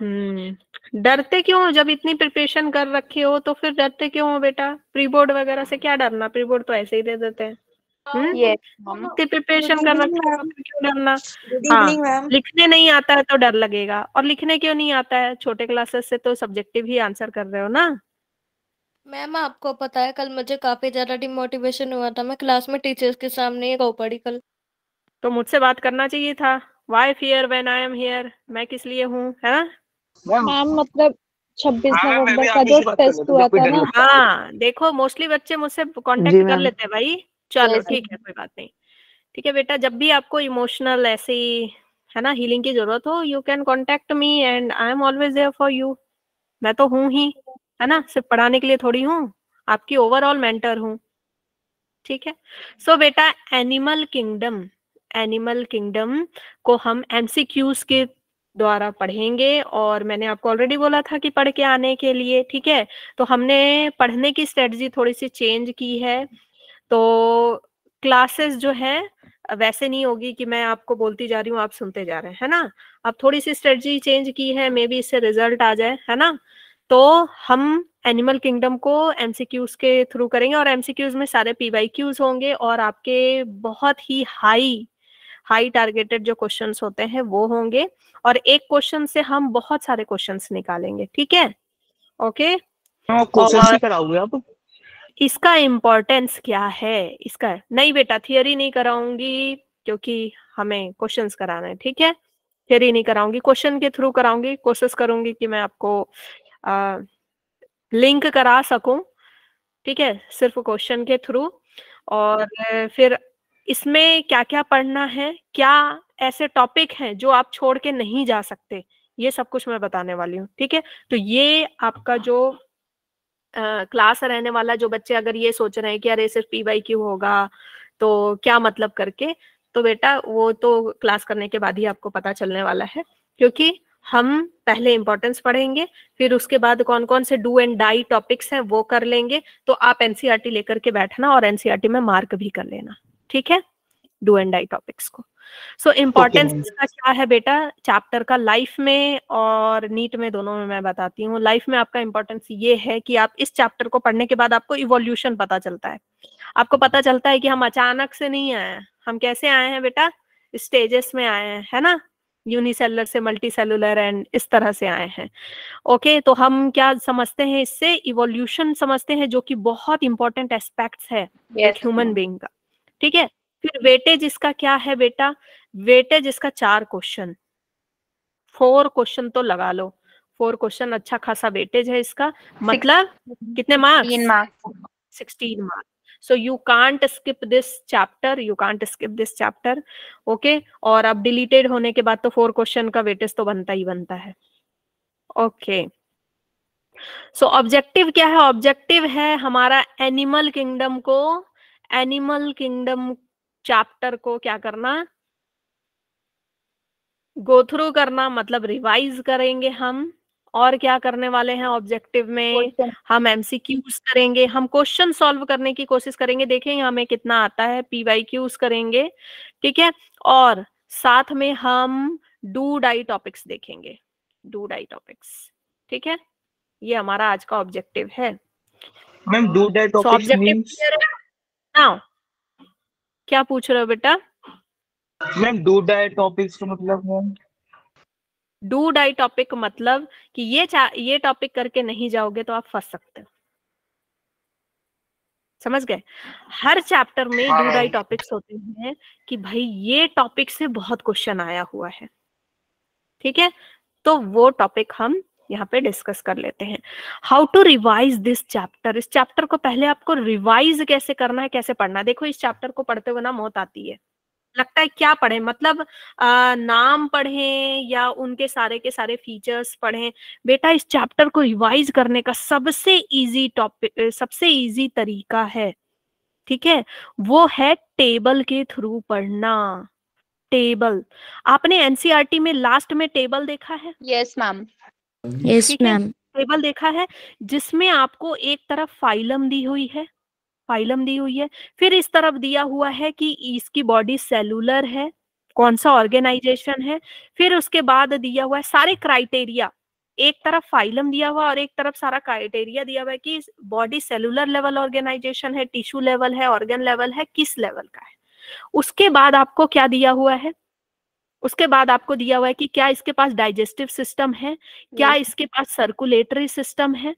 हम्म। डरते क्यों जब इतनी प्रिपरेशन कर रखी हो तो फिर डरते क्यों हो बेटा? प्री बोर्ड वगैरह से क्या डरना? प्री बोर्ड तो ऐसे ही दे देते हैं। हम्म? प्रिपरेशन कर रखी हो तो क्यों डरना? हाँ लिखने नहीं आता है तो डर लगेगा। और लिखने क्यों नहीं आता है? छोटे क्लासेस से तो सब्जेक्टिव ही आंसर कर रहे हो ना? मैम आपको पता है कल मुझे काफ़ी ज़्यादा डिमोटिवेशन हुआ था। मैं क्लास में टीचर्स के सामने ही रो पड़ी कल। तो मुझसे बात करना चाहिए था। Why fear when I am here मैं किस लिए हूँ है ना? मैम मतलब छब्बीस नवंबर का जो टेस्ट हुआ था ना। हाँ। देखो मोस्टली बच्चे मुझसे कांटेक्ट कर लेते हैं भाई। चलो ठीक है कोई बात नहीं। ठीक है बेटा जब भी आपको इमोशनल ऐसे है ना हीलिंग की ज़रूरत हो you can contact me and I am always there for you मैं तो हूँ ही है ना? सिर्फ़ पढ़ाने के लिए थोड़ी हूँ आपकी ओवरऑल मेंटर हूँ। ठीक है? सो so, बेटा एनिमल किंगडम एनिमल किंगडम को हम एमसीक्यूज के द्वारा पढ़ेंगे और मैंने आपको ऑलरेडी बोला था कि पढ़ के आने के लिए, ठीक है? तो हमने पढ़ने की स्ट्रेटजी थोड़ी सी चेंज की है। तो क्लासेस जो है, वैसे नहीं होगी कि मैं आपको बोलती जा रही हूँ, आप सुनते जा रहे हैं, है ना? अब थोड़ी सी स्ट्रेटजी चेंज की है मे बी इससे रिज़ल्ट आ जाए, है ना? तो हम एनिमल किंगडम को एमसीक्यूज के थ्रू करेंगे और एमसीक्यूज में सारे पीवाई क्यूज होंगे और आपके बहुत ही हाई हाई टारगेटेड जो क्वेश्चंस होते हैं वो होंगे। और एक क्वेश्चन से हम बहुत सारे क्वेश्चंस निकालेंगे ठीक है? ओके आप। इसका इम्पोर्टेंस क्या है? इसका नहीं बेटा थियोरी नहीं कराऊँगी क्योंकि हमें क्वेश्चंस कराना है ठीक है? थियोरी नहीं कराऊँगी क्वेश्चन के थ्रू कराऊँगी कोशिश करूँगी कि मैं आपको आ, लिंक करा सकूँ ठीक है? सिर्फ़ क्वेश्चन के थ्रू और फिर इसमें क्या क्या पढ़ना है? क्या ऐसे टॉपिक हैं जो आप छोड़ के नहीं जा सकते? ये सब कुछ मैं बताने वाली हूँ ठीक है? तो ये आपका जो आ, क्लास रहने वाला जो बच्चे अगर ये सोच रहे हैं कि अरे सिर्फ़ पी वाई क्यू होगा तो क्या मतलब करके? तो बेटा वो तो क्लास करने के बाद ही आपको पता चलने वाला है क्योंकि हम पहले इंपॉर्टेंस पढ़ेंगे फिर उसके बाद कौन कौन से डू एंड डाई टॉपिक्स हैं वो कर लेंगे तो आप एनसीईआरटी e लेकर के बैठना और एनसीईआरटी e में मार्क भी कर लेना। ठीक है? डू एंड डाई टॉपिक्स को। So so, importance okay. इसका क्या है बेटा? चैप्टर का लाइफ में और नीट में दोनों में मैं बताती हूँ। लाइफ में आपका इम्पोर्टेंस ये है कि आप इस चैप्टर को पढ़ने के बाद आपको इवोल्यूशन पता चलता है। आपको पता चलता है कि हम अचानक से नहीं आए हैं। हम कैसे आए हैं बेटा? स्टेजेस में आए हैं है ना? यूनिसेलुलर से मल्टी सेलुलर एंड इस तरह से आए हैं। ओके okay, तो हम क्या समझते हैं इससे? इवोल्यूशन समझते हैं जो कि बहुत इंपॉर्टेंट एस्पेक्ट्स है ह्यूमन बींग का। ठीक है? फिर वेटेज इसका क्या है बेटा? वेटेज इसका चार क्वेश्चन फोर क्वेश्चन तो लगा लो। फोर क्वेश्चन अच्छा खासा वेटेज है इसका। मतलब कितने marks sixteen marks so you can't skip this chapter you can't skip this chapter okay और अब डिलीटेड होने के बाद तो फोर क्वेश्चन का वेटेज तो बनता ही बनता है। ओके सो ऑब्जेक्टिव क्या है? ऑब्जेक्टिव है हमारा एनिमल किंगडम को एनिमल किंगडम चैप्टर को क्या करना? गो थ्रू करना मतलब रिवाइज करेंगे हम। और क्या करने वाले हैं ऑब्जेक्टिव में? हम एमसीक्यूज करेंगे। हम क्वेश्चन सॉल्व करने की कोशिश करेंगे। देखेंगे हमें कितना आता है पीवाई क्यूज करेंगे ठीक है? और साथ में हम डू डाई टॉपिक्स देखेंगे। डू डाई टॉपिक्स ठीक है? ये हमारा आज का ऑब्जेक्टिव है। Ma'am do die topics now क्या पूछ रहे हो बेटा? मैम डू डाई टॉपिक्स का मतलब है। डू डाई टॉपिक मतलब कि ये ये टॉपिक करके नहीं जाओगे तो आप फंस सकते हो। समझ गए? हर चैप्टर में डू डाई टॉपिक्स होते हैं कि भाई ये टॉपिक से बहुत क्वेश्चन आया हुआ है। ठीक है? तो वो टॉपिक हम यहाँ पे डिस्कस कर लेते हैं। How to revise this chapter इस चैप्टर को पहले आपको रिवाइज कैसे करना है कैसे पढ़ना है? देखो इस चैप्टर को पढ़ते हुए ना मौत आती है। लगता है क्या पढ़े? मतलब आ, नाम पढ़ें या उनके सारे के सारे फीचर्स पढ़ें? बेटा इस चैप्टर को रिवाइज करने का सबसे इजी टॉपिक सबसे इजी तरीका है। ठीक है? वो है टेबल के थ्रू पढ़ना। टेबल आपने एनसीआरटी में लास्ट में टेबल देखा है? Yes yes, ma'am yes ma'am table देखा है जिसमें आपको एक तरफ़ फाइलम दी हुई है फाइलम दी हुई है फिर इस तरफ़ दिया हुआ है कि इसकी बॉडी सेलुलर है कौन सा ऑर्गेनाइजेशन है फिर उसके बाद दिया हुआ है सारे क्राइटेरिया एक तरफ़ फाइलम दिया हुआ और एक तरफ़ सारा क्राइटेरिया दिया हुआ है कि बॉडी सेलुलर लेवल ऑर्गेनाइजेशन है टिश्यू लेवल है ऑर्गन लेवल है किस लेवल का है। उसके बाद आपको क्या दिया हुआ है? उसके बाद आपको दिया हुआ है कि क्या इसके पास डाइजेस्टिव सिस्टम है क्या इसके पास सर्कुलेटरी सिस्टम है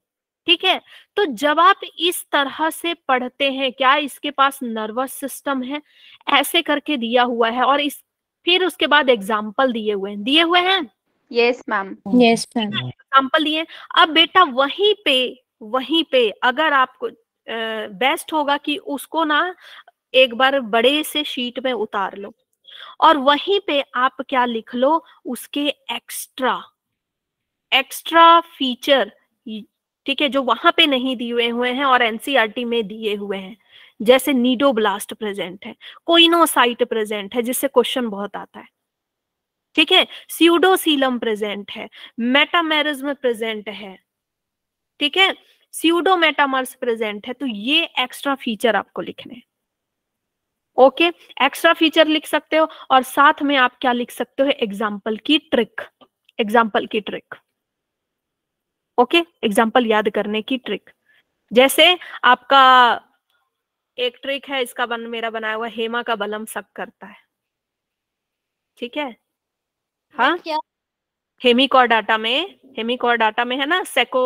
ठीक है? तो जब आप इस तरह से पढ़ते हैं क्या इसके पास नर्वस सिस्टम है ऐसे करके दिया हुआ है और इस फिर उसके बाद एग्ज़ाम्पल दिए हुए हैं। दिए हुए हैं? Yes ma'am yes ma'am example दिए अब बेटा वहीं पे वहीं पे अगर आपको बेस्ट होगा कि उसको ना एक बार बड़े से शीट में उतार लो। और वहीं पे आप क्या लिख लो, उसके एक्स्ट्रा एक्स्ट्रा फीचर ठीक है, जो वहाँ पे नहीं दिए हुए हैं और एनसीईआरटी में दिए हुए हैं। जैसे नीडोब्लास्ट प्रेजेंट है कोइनोसाइट प्रेजेंट है, जिससे क्वेश्चन बहुत आता है। ठीक है स्यूडोसीलम प्रेजेंट है मेटामेरिज्म प्रेजेंट है। ठीक है स्यूडोमेटामर्स प्रेजेंट है तो ये एक्स्ट्रा फीचर आपको लिखने ओके एक्स्ट्रा फीचर लिख सकते हो और साथ में आप क्या लिख सकते हो? एग्ज़ाम्पल की ट्रिक एग्ज़ाम्पल की ट्रिक ओके okay? एग्ज़ाम्पल याद करने की ट्रिक जैसे आपका एक ट्रिक है इसका बन मेरा बनाया हुआ हेमा का बलम सक करता है। ठीक है? हाँ? क्या? हेमिकॉर डाटा में हेमिकॉर डाटा में है ना सेको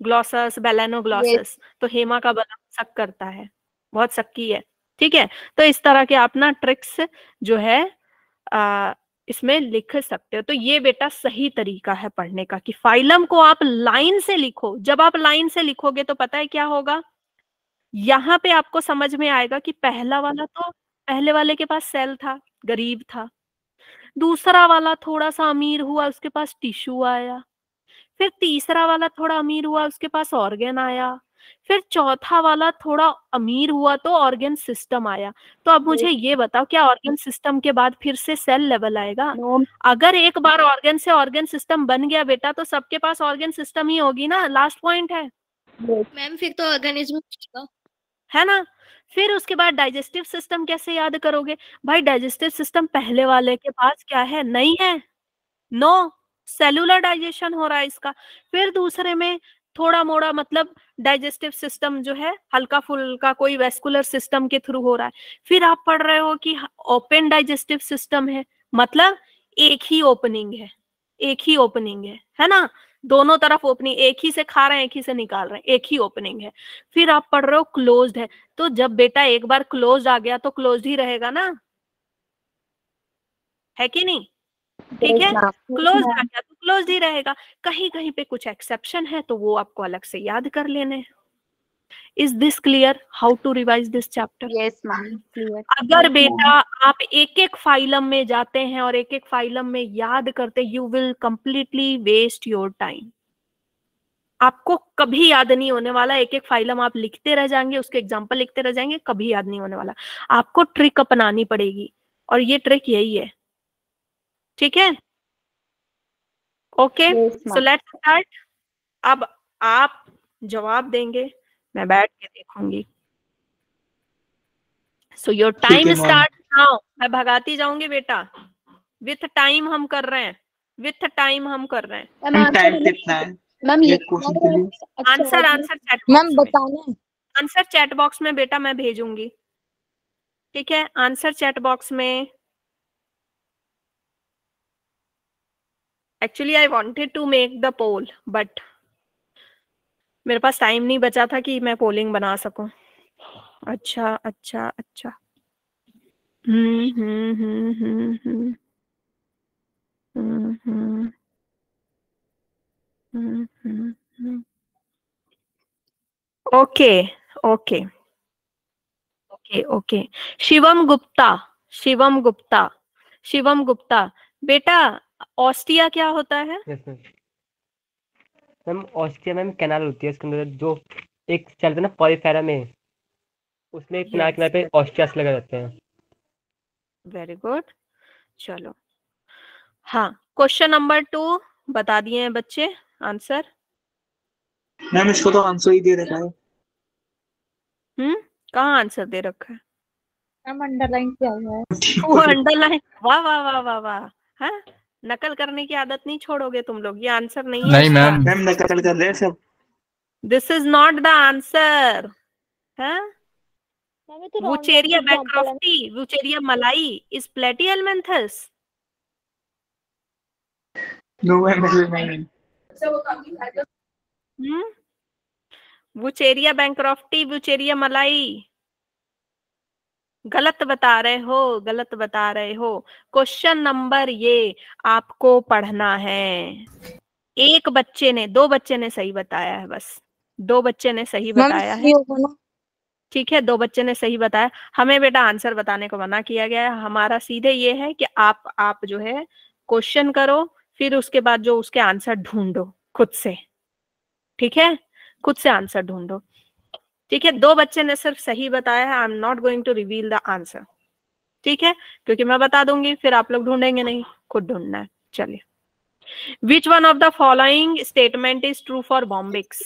ग्लॉसस बेलेनोग्लॉसस तो हेमा का बलम सक करता है। बहुत सक्की है। ठीक है? तो इस तरह के आप ना ट्रिक्स जो है आ, इसमें लिख सकते हो। तो ये बेटा सही तरीका है पढ़ने का कि फाइलम को आप लाइन से लिखो। जब आप लाइन से लिखोगे तो पता है क्या होगा? यहाँ पे आपको समझ में आएगा कि पहला वाला तो पहले वाले के पास सेल था गरीब था। दूसरा वाला थोड़ा सा अमीर हुआ उसके पास टिश्यू आया। फिर तीसरा वाला थोड़ा अमीर हुआ उसके पास ऑर्गेन आया। फिर चौथा वाला थोड़ा अमीर हुआ तो ऑर्गेन सिस्टम आया। तो अब मुझे ये बताओ क्या ऑर्गेन सिस्टम के बाद फिर से सेल लेवल आएगा? अगर एक बार ऑर्गेन से ऑर्गेन सिस्टम बन गया बेटा तो सबके पास ऑर्गेन सिस्टम ही होगी ना? लास्ट पॉइंट है। मैम फिर तो ऑर्गेनिज्म है ना? फिर उसके बाद डाइजेस्टिव सिस्टम कैसे याद करोगे? भाई डाइजेस्टिव सिस्टम पहले वाले के पास क्या है? नहीं है। नो सेलुलर डाइजेशन हो रहा है इसका। फिर दूसरे में थोड़ा मोड़ा मतलब डाइजेस्टिव सिस्टम जो है हल्का फुल्का कोई वेस्कुलर सिस्टम के थ्रू हो रहा है। फिर आप पढ़ रहे हो कि ओपन डाइजेस्टिव सिस्टम है मतलब एक ही ओपनिंग है एक ही ओपनिंग है है ना? दोनों तरफ़ ओपनिंग एक ही से खा रहे हैं एक ही से निकाल रहे हैं एक ही ओपनिंग है। फिर आप पढ़ रहे हो क्लोज्ड है तो जब बेटा एक बार क्लोज आ गया तो क्लोज ही रहेगा ना? है कि नहीं? ठीक है? क्लोज आ गया तो क्लोज ही रहेगा। कहीं कहीं पे कुछ एक्सेप्शन है तो वो आपको अलग से याद कर लेने is this clear how to revise this chapter yes ma'am अगर बेटा आप एक एक फाइलम में जाते हैं और एक एक फाइलम में याद करते you will completely waste your time आपको कभी याद नहीं होने वाला एक एक फाइलम आप लिखते रह जाएँगे उसके एग्ज़ाम्पल लिखते रह जाएँगे कभी याद नहीं होने वाला। आपको ट्रिक अपनानी पड़ेगी और ये ट्रिक यही है। ठीक है? ओके सो लेट्स स्टार्ट अब आप जवाब देंगे मैं बैठ के देखूँगी। So your time start now मैं भगाती जाऊँगी बेटा। विथ टाइम हम कर रहे हैं। विथ टाइम हम कर रहे हैं। मैम टाइम कितना है? मैम ये आंसर आंसर चैट मैम बताना आंसर चैट बॉक्स में बेटा मैं भेजूँगी। ठीक है? आंसर चैट बॉक्स में actually I wanted to make the poll but मेरे पास टाइम नहीं बचा था कि मैं पोलिंग बना सकूँ। अच्छा अच्छा अच्छा। Okay okay okay okay Shivam Gupta Shivam Gupta Shivam Gupta. बेटा ऑस्टिया क्या होता है? मैम ऑस्ट्रिया मैम कैनाल होती है उसके अंदर जो एक चलते ना पॉलीफेरा में उसमें किनारे किनारे पे ऑस्ट्रियास लगे रहते हैं। वेरी गुड चलो। हाँ क्वेश्चन नंबर टू बता दिए हैं बच्चे आंसर मैम इसको तो आंसर ही दे रखा है। हम्म कहाँ आंसर दे रखा है? मैम अंडरलाइन किया हुआ है। वो अंडरलाइन वाह वाह वाह वाह वाह हाँ? नकल करने की आदत नहीं छोड़ोगे तुम लोग? ये आंसर नहीं है नहीं मैम। मैम नकल कर रहे सब। This is not the answer हाँ? Wuchereria bancrofti Wuchereria malayi is Platyhelminthes no ma'am Wuchereria bancrofti Wuchereria malayi गलत बता रहे हो गलत बता रहे हो। क्वेश्चन नंबर ये आपको पढ़ना है। एक बच्चे ने दो बच्चे ने सही बताया है बस। दो बच्चे ने सही बताया है। ठीक है दो बच्चे ने सही बताया। हमें बेटा आंसर बताने को मना किया गया है। हमारा सीधे ये है कि आप आप जो है क्वेश्चन करो फिर उसके बाद जो उसके आंसर ढूंढो खुद से। ठीक है? खुद से आंसर ढूंढो। ठीक है दो बच्चे ने सिर्फ़ सही बताया है I am not going to reveal the answer ठीक है क्योंकि मैं बता दूँगी फिर आप लोग ढूंढेंगे नहीं खुद ढूंढना है चलिए। Which one of the following statement is true for Bombyx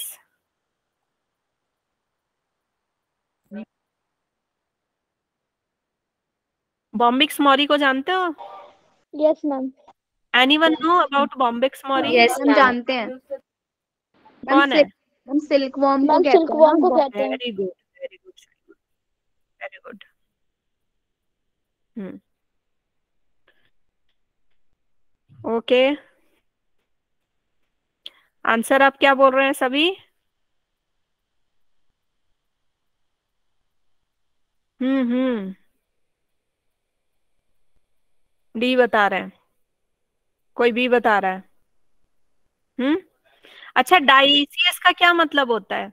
Bombyx mori को जानते हो? Yes ma'am anyone know about Bombyx mori yes हम जानते हैं। कौन है? हम सिल्क वॉर्म को कहते सिल्क हैं वॉर्म को कहते हैं। Very good very good very good hmm okay answer आप क्या बोल रहे हैं सभी? हम्म हम्म डी बता रहे हैं। कोई बी बता रहा है? हम्म अच्छा डाइसियस का क्या मतलब होता है?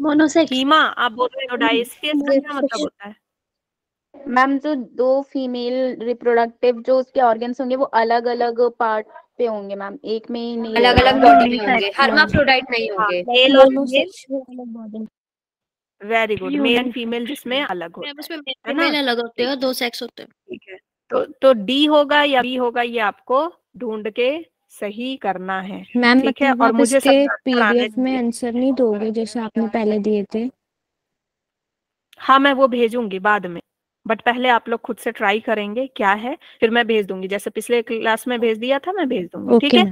मोनोसेक्स आप बोल रहे हो डाइसियस का क्या मतलब होता है? मैम जो दो फीमेल रिप्रोडक्टिव जो उसके ऑर्गन्स होंगे वो अलग अलग पार्ट पे होंगे मैम। एक में ही नहीं अलग अलग बॉडी में होंगे। हर्माफ्रोडाइट नहीं होंगे। मेल और female very good male and female जिसमें अलग होता है ना? अलग होते हैं दो सेक्स होते हैं। ठीक है। तो तो डी होगा या बी होगा ये आपको ढूंढ के सही करना है। मैम ठीक है और मुझे इसके पीडीएफ में आंसर नहीं दोगे जैसे आपने पहले दिए थे। हाँ मैं वो भेजूँगी बाद में बट पहले आप लोग खुद से ट्राई करेंगे क्या है फिर मैं भेज दूँगी। जैसे पिछले क्लास में भेज दिया था मैं भेज दूँगी ठीक है?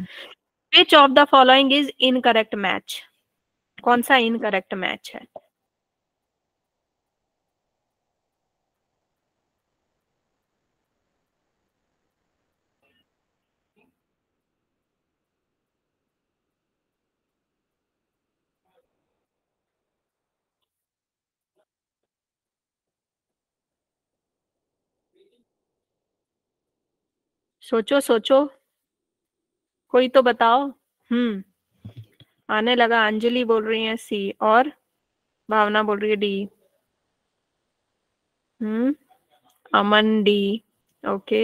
Which of the following is incorrect match कौन सा इनकरेक्ट मैच है? सोचो सोचो। कोई तो बताओ। हम्म। आने लगा, अंजलि बोल रही है सी और भावना बोल रही है D. Hmm. Aman, D. Okay.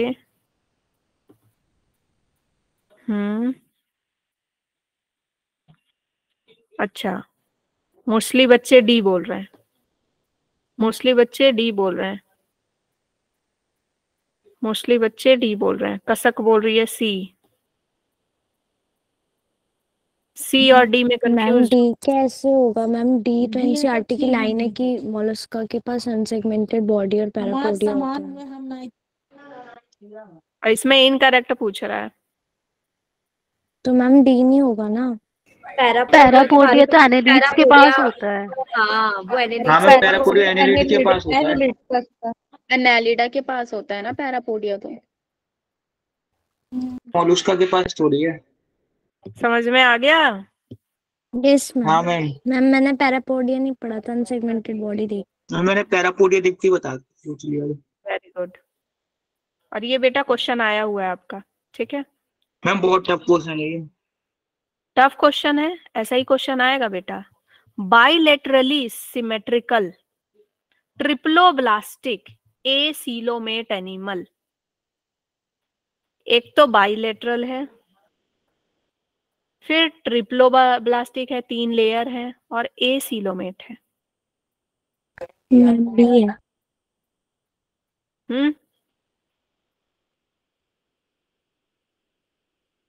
Hmm. अच्छा। मोस्टली बच्चे डी बोल रहे हैं। मोस्टली बच्चे डी बोल रहे हैं। मोस्टली बच्चे डी बोल रहे हैं। कसक बोल रही है सी। सी और डी में मैम डी कैसे होगा? मैम डी तो एनसीईआरटी की लाइन है कि मोलस्का के पास अनसेगमेंटेड बॉडी और पैरापोडिया होता है। इसमें इनकरेक्ट पूछ रहा है। तो मैम डी नहीं होगा ना? पैरापोडिया तो एनालिट्स के पास होता है। हाँ वो एनालिट्स हाँ। के पास होता है। एनालिडा के पास होता है ना पैरापोडिया तो। मोलुस्का के पास थोड़ी है। समझ में आ गया? यस हाँ मैम मैम मैम मैंने पैरापोडिया नहीं पढ़ा था अनसेगमेंटेड बॉडी देखी मैंने पैरापोडिया दिखती बता पूछ लिया। वेरी गुड और ये बेटा क्वेश्चन आया हुआ है आपका ठीक है? मैम बहुत टफ क्वेश्चन है ये। टफ क्वेश्चन है? ऐसा ही क्वेश्चन आएगा बेटा। Bilaterally symmetrical triploblastic acoelomate animal एक तो बाइलेटरल है। फिर ट्रिप्लोब्लास्टिक है तीन लेयर है और ए सीलोमेट है। Ma'am hmm?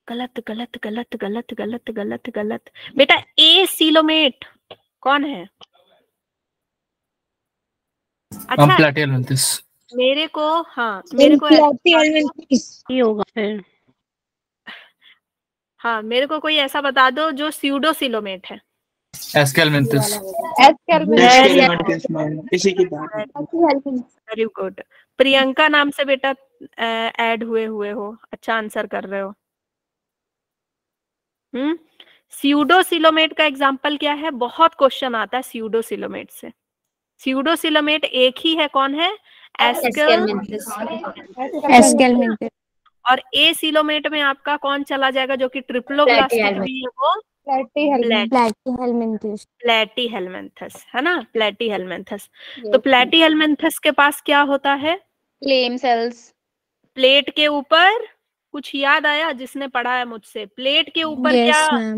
गलत गलत गलत गलत गलत गलत गलत। बेटा ए सीलोमेट कौन है? अच्छा मेरे को हाँ मेरे को ही होगा फिर। हाँ मेरे को कोई ऐसा बता दो जो स्यूडोसिलोमेट है। एस्केलमेंथिस Escalmentis, मैम इसी की बात। वेरी गुड प्रियंका नाम से बेटा ऐड हुए हुए हो। अच्छा आंसर कर रहे हो। हम्म? स्यूडोसिलोमेट का एग्जांपल क्या है? बहुत क्वेश्चन आता है स्यूडोसिलोमेट से। स्यूडोसिलोमेट एक ही है कौन है? एस्कल और ए सिलोमेट में आपका कौन चला जाएगा जो कि ट्रिप्लोब्लास्टिक. भी है वो? प्लेट प्लेटीहेलमेंथस है ना? प्लेटीहेलमेंथस तो प्लेटीहेलमेंथस के पास क्या होता है? फ्लेम सेल्स प्लेट के ऊपर कुछ याद आया जिसने पढ़ा है मुझसे? प्लेट के ऊपर यस क्या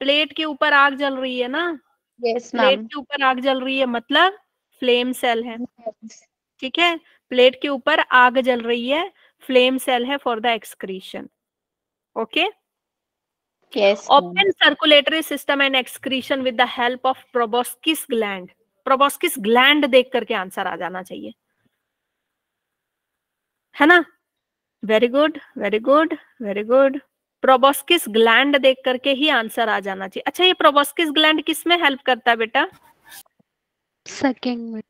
प्लेट के ऊपर आग जल रही है ना? यस प्लेट के ऊपर आग जल रही है मतलब फ्लेम सेल है। ठीक है? प्लेट के ऊपर आग जल रही है फ्लेम सेल है for the excretion okay open circulatory system and excretion with the help of proboscis gland proboscis gland देख करके आंसर आ जाना चाहिए। है ना? Very good very good very good proboscis gland देख करके ही आंसर आ जाना चाहिए। अच्छा ये प्रोबोस्किस ग्लैंड किसमें हेल्प करता है बेटा? सकिंग में।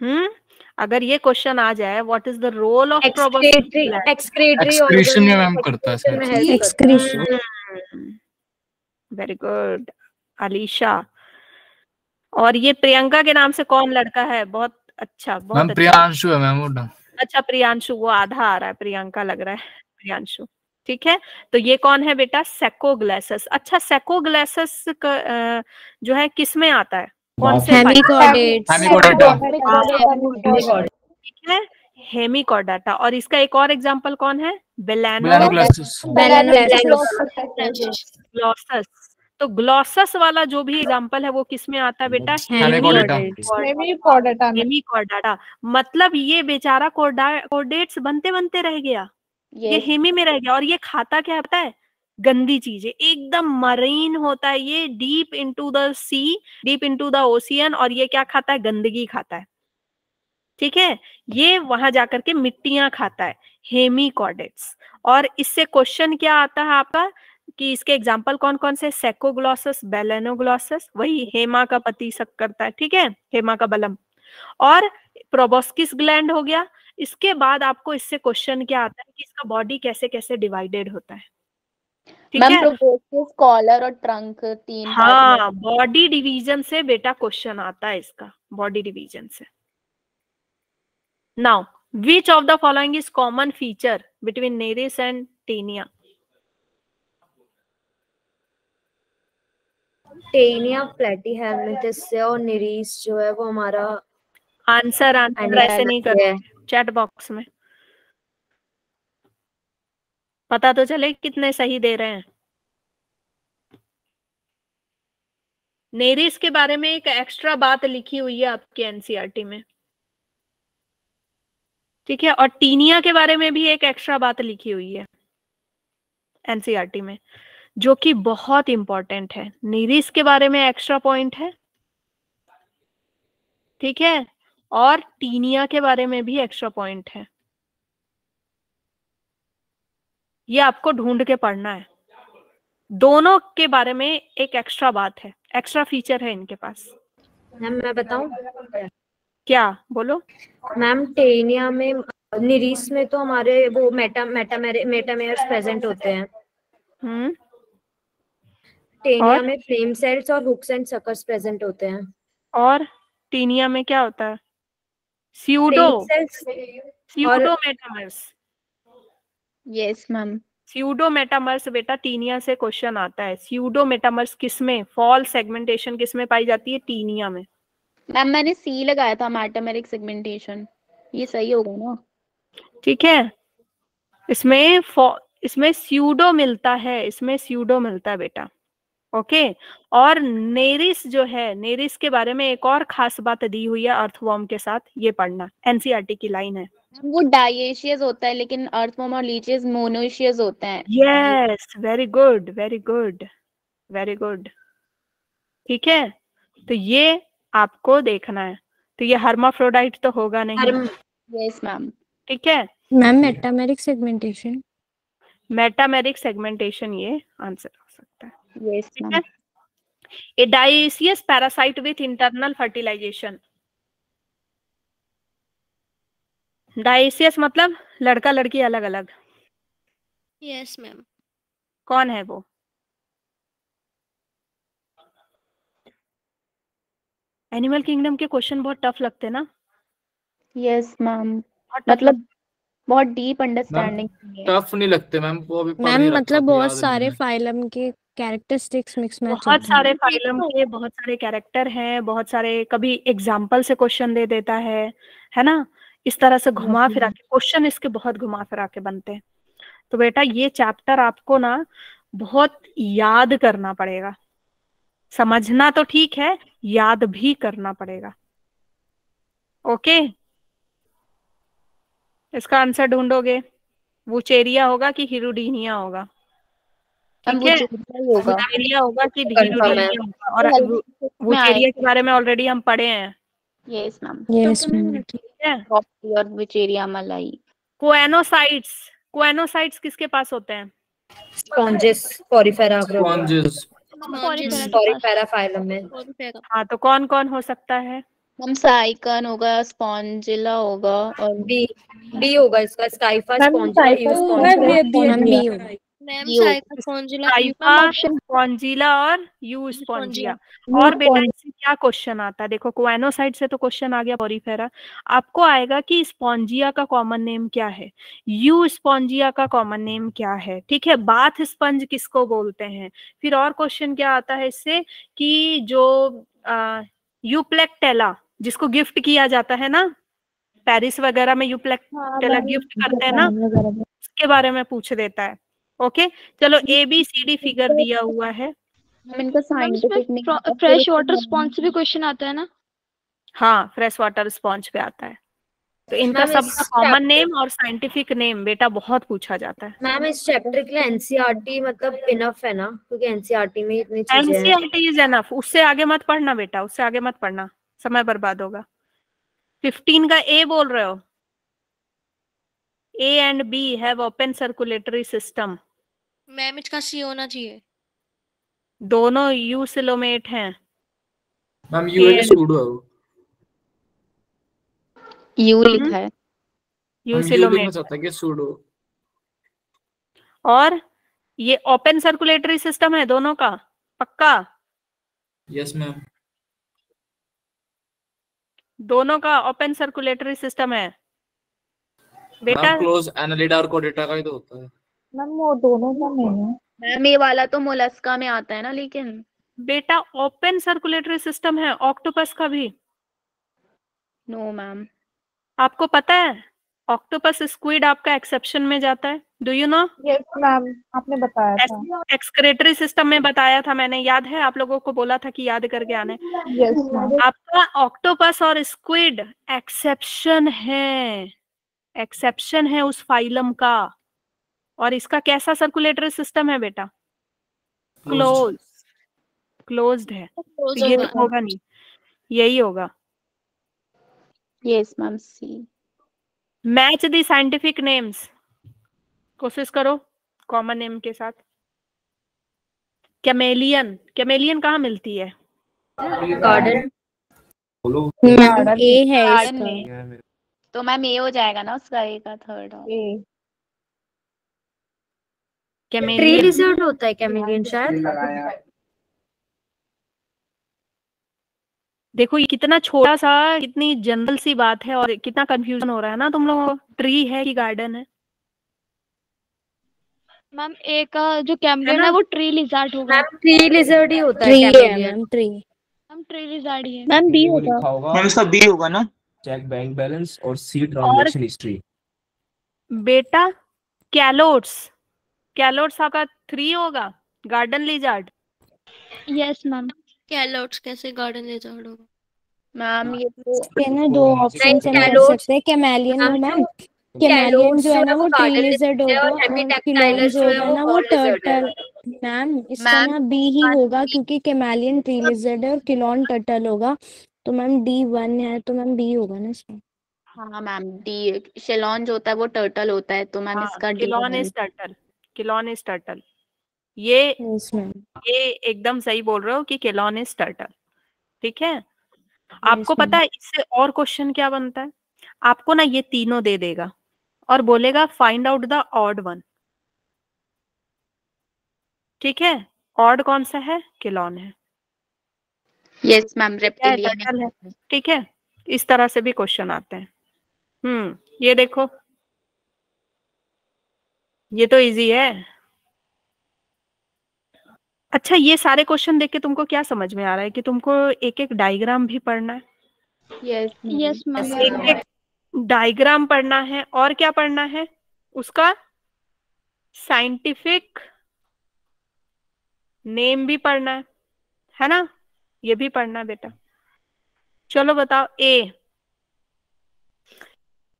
हम्म अगर ये क्वेश्चन आ जाए what is the role of excretion में मैम करता है sir excretion very good Alisha और ये प्रियंका के नाम से कौन लड़का है? बहुत अच्छा बहुत अच्छा। प्रियांशु है मैम वो अच्छा प्रियांशु वो आधा आ रहा है प्रियंका लग रहा है प्रियांशु। ठीक है? तो ये कौन है बेटा? सेकोग्लासस अच्छा सेकोग्लासस जो है किसमें आता है? कौन से ठीक है? हेमिकॉर्डाटा और इसका एक और एग्जांपल कौन है? बेलानो बेलानोग्लासिस ग्लॉसस तो ग्लॉसस वाला जो भी एग्जांपल है वो किसमें आता है बेटा? हेमिकोडाटा हेमिकॉर्डाटा मतलब ये बेचारा कोर्डेट्स बनते बनते रह गया। ये हेमी में रह गया और ये खाता क्या होता है? गंदी चीज़ें एकदम मरीन होता है ये deep into the sea deep into the ocean और ये क्या खाता है? गंदगी खाता है। ठीक है? ये वहाँ जाकर के मिट्टियाँ खाता है। हेमिकॉर्डेट्स और इससे क्वेश्चन क्या आता है आपका? कि इसके एग्ज़ाम्पल कौन कौन से? सेकोग्लॉसस बेलेनोग्लॉसस वही हेमा का पति सब करता है ठीक है? हेमा का बलम। और प्रोबोस्किस ग्लैंड हो गया। इसके बाद आपको इससे क्वेश्चन क्या आता है कि इसका बॉडी कैसे कैसे डिवाइडेड होता है? ठीक मैम है? प्रोबोस्किस कॉलर और ट्रंक तीन हाँ बॉडी डिवीज़न से बेटा क्वेश्चन आता है इसका बॉडी डिवीज़न से। Now which of the following is common feature between Nereis and Taenia Taenia Platyhelminthes से और निरीस जो है वो हमारा आंसर आंसर ऐसे नहीं कर चैट बॉक्स में। पता तो चले कितने सही दे रहे हैं। नेरिस के बारे में एक एक्स्ट्रा बात लिखी हुई है आपके एनसीईआरटी में। ठीक है और टीनिया के बारे में भी एक एक्स्ट्रा बात लिखी हुई है एनसीईआरटी में। जो कि बहुत इंपॉर्टेंट है। नेरिस के बारे में एक्स्ट्रा पॉइंट है? ठीक है? और टीनिया के बारे में भी एक्स्ट्रा पॉइंट है। ये आपको ढूंढ के पढ़ना है। दोनों के बारे में एक एक्स्ट्रा बात है। एक्स्ट्रा फीचर है इनके पास। मैम मैं बताऊँ? क्या? बोलो। मैम टेनिया में निरीस में तो हमारे वो मेटा मेटामेरे मेटामेयर्स प्रेजेंट होते हैं। हम्म। टेनिया और? में फ्लेम सेल्स और हुक्स एंड सकर्स प्रेजेंट होते हैं। और टीनिया में क्या होता है? Pseudo. Pseudo metamers. Yes ma'am pseudo metamers बेटा टीनिया से क्वेश्चन आता है। स्यूडो मेटामर्स किसमें? फॉल सेगमेंटेशन किसमें पाई जाती है? टीनिया में। मैम मैंने सी लगाया था मैटामेरिक सेगमेंटेशन ये सही होगा ना? ठीक है। इसमें इसमें स्यूडो मिलता है। इसमें स्यूडो मिलता है बेटा। ओके? okay? और नेरिस जो है नेरिस के बारे में एक और खास बात दी हुई है अर्थवॉर्म के साथ ये पढ़ना एनसीईआरटी की लाइन है। वो डाइएशियस होता है लेकिन अर्थवॉर्म और लीचेस मोनोशियस होते हैं। Yes very good very good very good. ठीक है? तो ये आपको देखना है। तो ये हर्माफ्रोडाइट तो होगा नहीं। यस मैम ठीक है? Ma'am metameric segmentation metameric segmentation ये आंसर हो सकता है। यस ठीक मैम है? A dioecious parasite with internal fertilisation dioecious मतलब लड़का लड़की अलग अलग यस मैम कौन है वो? एनिमल किंगडम के क्वेश्चन बहुत टफ लगते ना? यस मैम मतलब बहुत डीप अंडरस्टैंडिंग टफ नहीं लगते मैम वो अभी मैम मतलब बहुत सारे फाइलम के कैरेक्टरिस्टिक्स मिक्स मैच बहुत सारे फाइलम के बहुत सारे कैरेक्टर हैं बहुत सारे कभी एग्ज़ाम्पल से क्वेश्चन दे देता है है ना? इस तरह से घुमा फिरा के क्वेश्चन इसके बहुत घुमा फिरा के बनते हैं। तो बेटा ये चैप्टर आपको ना बहुत याद करना पड़ेगा। समझना तो ठीक है याद भी करना पड़ेगा। ओके? इसका आंसर ढूंढोगे? वुचेरिया होगा कि हिरुडीनिया होगा? होगा। कि और बारे में ऑलरेडी हम पढ़े हैं। यस मैम यस मैम ठीक है? प्रॉपर्टी और वुचेरिया मलाई कोएनोसाइट्स कोएनोसाइट्स किसके पास होते हैं? Sponges Porifera Sponges, Porifera phylum में हाँ। तो कौन कौन हो सकता है? मैम साइकन होगा स्पॉन्जिला होगा और बी बी होगा इसका। Scypha ma'am, Spongilla ma'am ma'am? यो। स्पॉन्जिला और और बेटा इससे क्या क्वेश्चन आता है? देखो कोएनोसाइट से तो क्वेश्चन आ गया पॉरीफेरा। आपको आएगा कि स्पॉन्जिया का कॉमन नेम क्या है? यू स्पॉन्जिया का कॉमन नेम क्या है? ठीक है बाथ स्पंज किसको बोलते हैं? फिर और क्वेश्चन क्या आता है इससे कि जो यूप्लेक्टेला जिसको गिफ्ट किया जाता है ना? पेरिस वगैरह में यूप्लेक्टेला गिफ्ट करते हैं ना? उसके बारे में पूछ देता है। ओके चलो A B C D figure दिया हुआ है। मैम इनका साइंटिफिक फ्रेश वाटर स्पॉन्ज से भी क्वेश्चन आता है ना? हाँ फ्रेश वाटर स्पॉन्ज पे आता है। तो इनका सबका कॉमन नेम और साइंटिफिक नेम बेटा बहुत पूछा जाता है। मैम इस चैप्टर के लिए एनसीईआरटी मतलब इनफ है ना? क्योंकि एनसीईआरटी में इतनी चीज़ें हैं। एनसीईआरटी इज़ एनफ उससे आगे मत पढ़ना बेटा उससे आगे मत पढ़ना। समय बर्बाद होगा। फिफ्टीन का ए बोल रहे हो? A and B have open circulatory system ma'am इसका सी होना चाहिए। दोनों यूसिलोमेट हैं। मैम यू है सूडो है वो। यू हम्म। लिखा है। यू लिखना यूसिलोमेट चाहता है कि सूडो। और ये ओपन सर्कुलेटरी सिस्टम है दोनों का पक्का? Yes ma'am. दोनों का ओपन सर्कुलेटरी सिस्टम है। बेटा क्लोज एनालिडा और कोडेटा का ही तो होता है। मैम वो दोनों का मैंने मैम ये वाला तो मोलस्का में आता है ना लेकिन। बेटा ओपन सर्कुलेटरी सिस्टम है ऑक्टोपस का भी। नो no, मैम आपको पता है ऑक्टोपस स्क्विड आपका एक्सेप्शन में जाता है। Do you know yes ma'am आपने बताया था। एक्सक्रेटरी सिस्टम में बताया था मैंने याद है? आप लोगों को बोला था कि याद करके आने मैम आपका ऑक्टोपस और स्क्विड एक्सेप्शन है। एक्सेप्शन है उस फाइलम का। और इसका कैसा सर्कुलेटरी सिस्टम है बेटा? क्लोज क्लोज्ड है। तो ये तो होगा नहीं। यही होगा। Yes ma'am C match the scientific names कोशिश करो। कॉमन नेम के साथ। कैमेलियन कैमेलियन कहाँ मिलती है? गार्डन मैम ए है इसका। तो मैम ये हो जाएगा ना उसका ए का थर्ड ए ट्री लिजर्ड होता है कैमेलियन शायद। देखो ये कितना छोटा सा कितनी जनरल सी बात है और कितना कंफ्यूजन हो रहा है ना तुम लोगों को। ट्री है कि गार्डन है? मैम ए का जो कैमलियन ना? है वो ट्री लिजार्ड होगा। मैम ट्री लिजर्ड ही होता है ट्री है ma'am tree ma'am tree lizard ही है। मैम बी होगा। मैम इसका बी होगा ना? चेक बैंक बैलेंस और सी ट्रांजैक्शन हिस्ट्री बेटा कैलोट्स कैलोट्स आपका थ्री होगा? Garden lizard yes ma'am Calotes कैसे गार्डन ले जा होगा मैम ये तो के ना दो ऑप्शन से हम कर सकते हैं। कैमेलियन मैम, मैम केमेलियन जो है ना वो ट्री लिजर्ड होगा और और जो है होगा ना वो है। टर्टल मैम इसका ना बी ही होगा क्योंकि केमेलियन ट्री लिजर्ड है और किलोन टर्टल होगा। तो मैम डी वन है तो मैम बी होगा ना इसमें? हाँ मैम डी शेलॉन जो होता है वो टर्टल होता है तो मैम हाँ इसका D is turtle Chelone is turtle ये ये एकदम सही बोल रहे हो कि किलॉन इज़ टर्टल ठीक है? आपको पता है इससे और क्वेश्चन क्या बनता है? आपको ना ये तीनों दे देगा और बोलेगा find out the odd one ठीक है? ऑड कौन सा है? किलॉन है। यस मैम रेप्टिलियन है ठीक है? इस तरह से भी क्वेश्चन आते हैं। हम्म ये देखो। ये तो इजी है। अच्छा ये सारे क्वेश्चन देख के तुमको क्या समझ में आ रहा है कि तुमको एक एक डायग्राम भी पढ़ना है? यस यस एक एक डायग्राम पढ़ना है और क्या पढ़ना है? उसका साइंटिफिक नेम भी पढ़ना है है ना? ये भी पढ़ना है बेटा। चलो बताओ ए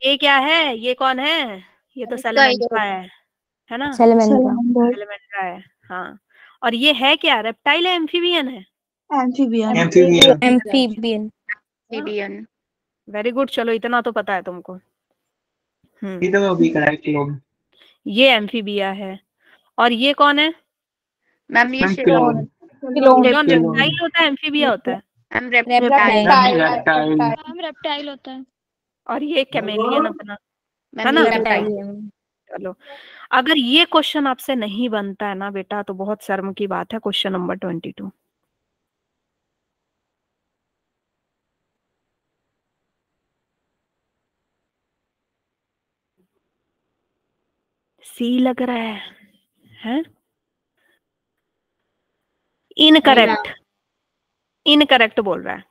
ए क्या है? ये कौन है? ये तो सेलेमेंट्रा है। है ना? सेलेमेंट्रा सेलेमेंट्रा है। हाँ और ये है क्या? रेप्टाइल है? एम्फीबियन है amphibian amphibian amphibian amphibian very good चलो इतना तो पता है तुमको। हम्म। ये तो वो भी करेक्ट लोग ये एम्फीबिया है। और ये कौन है? मैम ये। रेप्टाइल होता है एम्फीबिया होता है? मैम रेप्टाइल मैम रेप्टाइल होता है। और ये कैमेलियन अपना। है ना? चलो। अगर ये क्वेश्चन आपसे नहीं बनता है ना बेटा तो बहुत शर्म की बात है question number twenty two C लग रहा है हैं? इनकरेक्ट इनकरेक्ट बोल रहा है।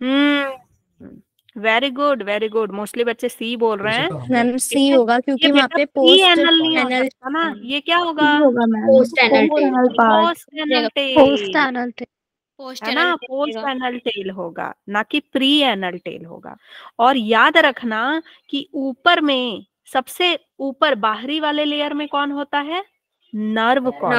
हम्म very good very good mostly बच्चे सी बोल रहे हैं। मैम सी होगा क्योंकि ये वहाँ पे पोस्ट एनल नहीं हो एनल ना। ये क्या होगा? Post anal post tail anal है ना? पोस्ट एनल टेल होगा ना कि प्री एनल टेल होगा। और याद रखना कि ऊपर में सबसे ऊपर बाहरी वाले लेयर में कौन होता है? Nerve cord.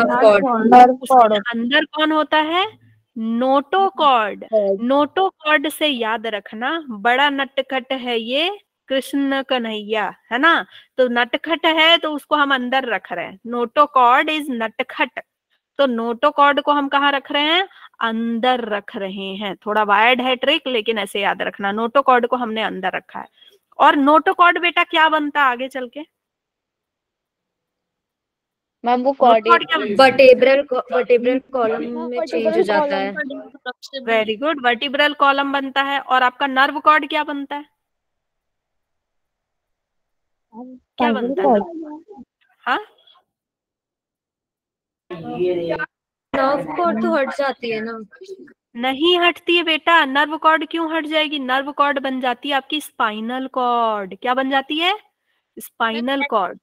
अंदर कौन होता है? नोटोकॉर्ड नोटोकॉर्ड से याद रखना बड़ा नटखट है ये कृष्ण कन्हैया है ना? तो नटखट है तो उसको हम अंदर रख रहे हैं। नोटोकॉर्ड इज़ नटखट। तो नोटोकॉर्ड को हम कहाँ रख रहे हैं? अंदर रख रहे हैं। थोड़ा वायर्ड है ट्रिक लेकिन ऐसे याद रखना नोटोकॉर्ड को हमने अंदर रखा है। और नोटोकॉर्ड बेटा क्या बनता आगे चल के? मैम वो वर्टेब्रल वर्टेब्रल कॉलम में चेंज हो जाता है। है। वेरी गुड वर्टिब्रल कॉलम बनता है और आपका नर्व कॉर्ड क्या बनता है? क्या बनता है? हाँ। नर्व कॉर्ड तो हट जाती है ना। नहीं हटती है बेटा। नर्व कॉर्ड क्यों हट जाएगी? नर्व कॉर्ड बन जाती है आपकी स्पाइनल कॉर्ड क्या बन जाती है? स्पाइनल कॉर्ड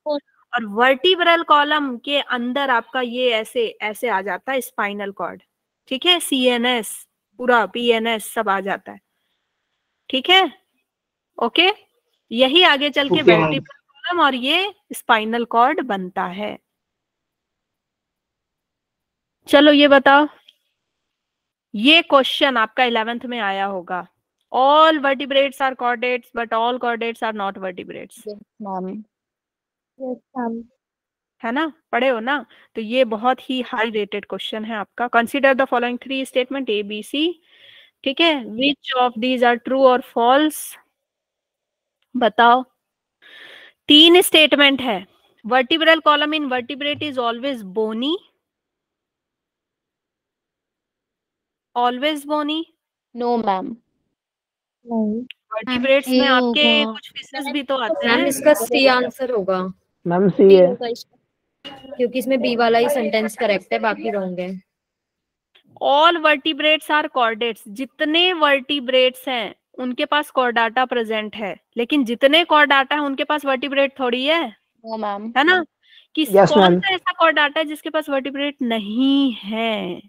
और वर्टिब्रल कॉलम के अंदर आपका ये ऐसे ऐसे आ जाता है स्पाइनल कॉर्ड ठीक है? सीएनएस पूरा पीएनएस सब आ जाता है। ठीक है? ओके यही आगे चल के वर्टिब्रल कॉलम और ये स्पाइनल कॉर्ड बनता है। चलो ये बताओ। ये क्वेश्चन आपका इलेवेंथ में आया होगा। All vertebrates are chordates but all chordates are not vertebrates ma'am yes ma'am है ना? पढ़े हो ना? तो ये बहुत ही हाई रेटेड क्वेश्चन है आपका। Consider the following three statement A B C ठीक है? Which of these are true और फॉल्स बताओ। तीन स्टेटमेंट है। Vertebral column in vertebrate is always bony always bony no ma'am vertebrates में आपके कुछ फिशेस भी तो आते हैं। इसका सी आंसर होगा। मैम सी है। क्योंकि इसमें बी वाला ही सेंटेंस करेक्ट है बाकी रॉन्ग है। ऑल वर्टिब्रेट्स आर कॉर्डेट्स जितने वर्टिब्रेट्स हैं उनके पास कॉर्डाटा प्रेजेंट है। लेकिन जितने कॉर्डाटा है उनके पास वर्टिब्रेट थोड़ी है? नो मैम है ना? कि Yes, कौन सा ऐसा कॉर्डाटा है जिसके पास वर्टिब्रेट नहीं है?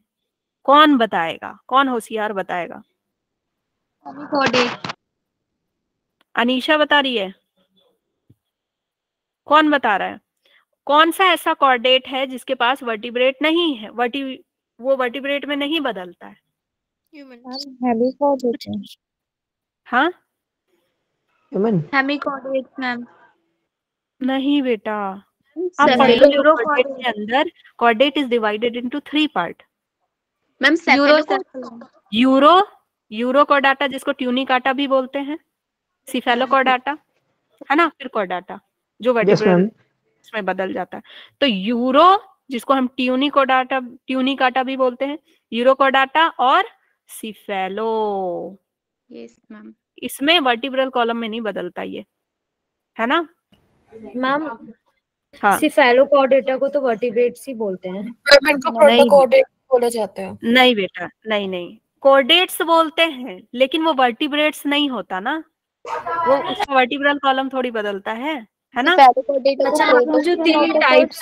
कौन बताएगा? कौन होशियार बताएगा? अनीशा बता रही है। कौन बता रहा है? कौन सा ऐसा कॉर्डेट है जिसके पास वर्टिब्रेट नहीं है? वर्टि वो वर्टिब्रेट में नहीं बदलता है। हाँ। ह्यूमन हेमिकोडेट मैम नहीं बेटा। के अंदर chordate is divided into three part ma'am uro Urochordata जिसको ट्यूनिकाटा भी बोलते हैं सिफेलो कॉर्डाटा है ना? फिर कॉर्डाटा जो वर्टिब्रल मैम इसमें बदल जाता है। तो यूरो जिसको हम ट्यूनिकोडाटा ट्यूनिकाटा भी बोलते हैं यूरोकोडाटा और सिफेलो। यस मैम इसमें वर्टिब्रल कॉलम में नहीं बदलता ये है ना? मैम हाँ। सिफेलोकॉर्डेटा को तो वर्टिब्रेट्स ही बोलते हैं। नहीं। बोले जाते हैं। नहीं बेटा नहीं नहीं। कोर्डेट्स बोलते हैं लेकिन वो वर्टिब्रेट्स नहीं होता ना। वो उसका वर्टिब्रल कॉलम थोड़ी बदलता है। है ना? अच्छा मैम जो तीन टाइप्स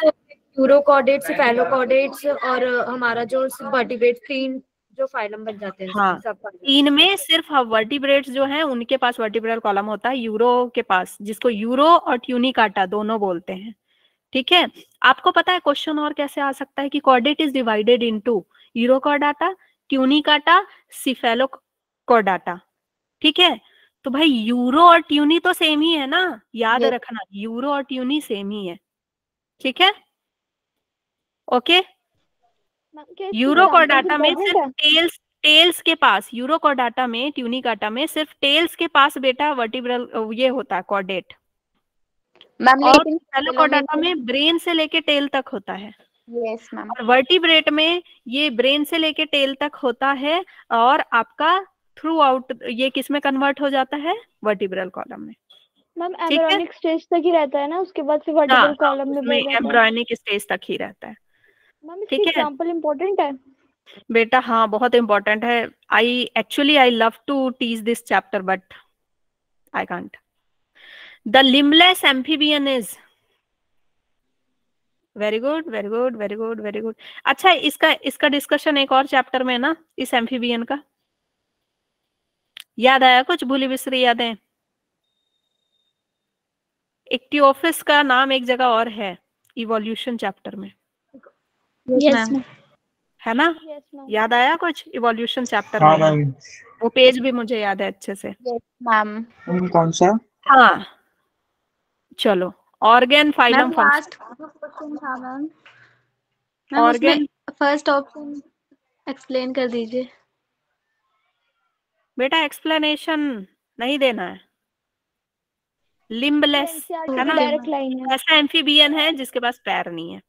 यूरोकॉर्डेट्स सिफेलोकॉर्डेट्स और हमारा जो वर्टिब्रेट तीन जो फाइलम बन जाते हैं हाँ सब phylum। इनमें सिर्फ़ वर्टिब्रेट्स जो हैं उनके पास वर्टिब्रल कॉलम होता है यूरो के पास जिसको यूरो और ट्यूनिकाटा दोनों बोलते हैं। ठीक है? आपको पता है क्वेश्चन और कैसे आ सकता है कि chordate is divided into Urochordata Tunicata Cephalochordata ठीक है? तो भाई यूरो और ट्यूनी तो सेम ही है ना? याद रखना यूरो और ट्यूनी सेम ही है। ठीक है? ओके? यूरो कॉर्डाटा में सिर्फ़ टेल्स टेल्स के पास यूरो कॉर्डाटा में ट्यूनिकाटा में सिर्फ़ टेल्स के पास बेटा वर्टिब्रल ये होता है कॉर्डेट मैम में ब्रेन से लेके टेल तक होता है। Yes ma'am. वर्टिब्रेट में ये ब्रेन से लेके टेल तक होता है और आपका थ्रू आउट ये किसमें कन्वर्ट हो जाता है? वर्टिब्रल कॉलम में। मैम है? स्टेज तक ही रहता है ना उसके बाद फिर हाँ कॉलम में जाता है। एम्ब्रॉयनिक स्टेज तक ही रहता है। मैम इसकी ठीक है? एग्जांपल है? बेटा हाँ बहुत इंपॉर्टेंट है। I actually I love to teach this chapter but I can't the limbless amphibian is very good very good very good very good अच्छा इसका इसका डिस्कशन एक और चैप्टर में है ना इस एम्फीबियन का? याद आया कुछ? भूली बिसरी यादें। इक्टियोफिस का नाम एक जगह और है इवोल्यूशन चैप्टर में। यस मैम है ना? मैम याद आया कुछ? इवोल्यूशन चैप्टर हाँ में वो पेज भी मुझे याद है अच्छे से। मैम मैम, कौन सा? हाँ। चलो ऑर्गेन फाइलम लास्ट क्वेश्चन था ma'am organ first option explain कर दीजिए। बेटा एक्सप्लेनेशन नहीं देना है। लिम्बलेस है की ना है? ऐसा एम्फीबियन है जिसके पास पैर नहीं है।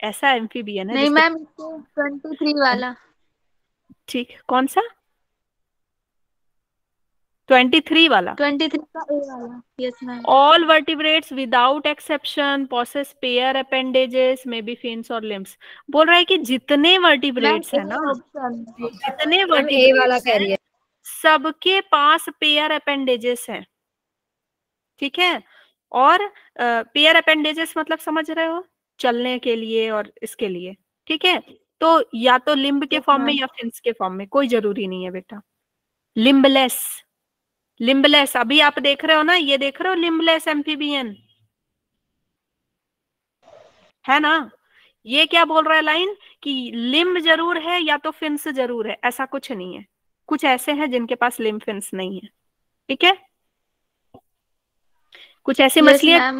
ऐसा एम्फीबियन है नहीं मैम ट्वेंटी थ्री वाला। ठीक कौन सा? ट्वेंटी थ्री वाला। ट्वेंटी थ्री का ए वाला। Yes ma'am all vertebrates without exception possess pair appendages maybe fins or limbs बोल रहा है कि जितने vertebrates है ना ऑप्शन जितने ए वाला कह रही है। सबके पास पेयर अपेंडेजेस है। ठीक है? और पेयर अपेंडेजेस मतलब समझ रहे हो? चलने के लिए और इसके लिए। ठीक है? तो या तो लिम्ब के फॉर्म में या फिंस के फॉर्म में कोई ज़रूरी नहीं है बेटा। लिम्बलेस लिम्बलेस अभी आप देख रहे हो ना? ये देख रहे हो? लिम्बलेस एम्फीबियन है ना? ये क्या बोल रहा है लाइन कि लिम्ब ज़रूर है या तो फिंस ज़रूर है ऐसा कुछ नहीं है। कुछ ऐसे हैं जिनके पास लिम्ब फिन्स नहीं है। ठीक है? कुछ ऐसी यस मछलियाँ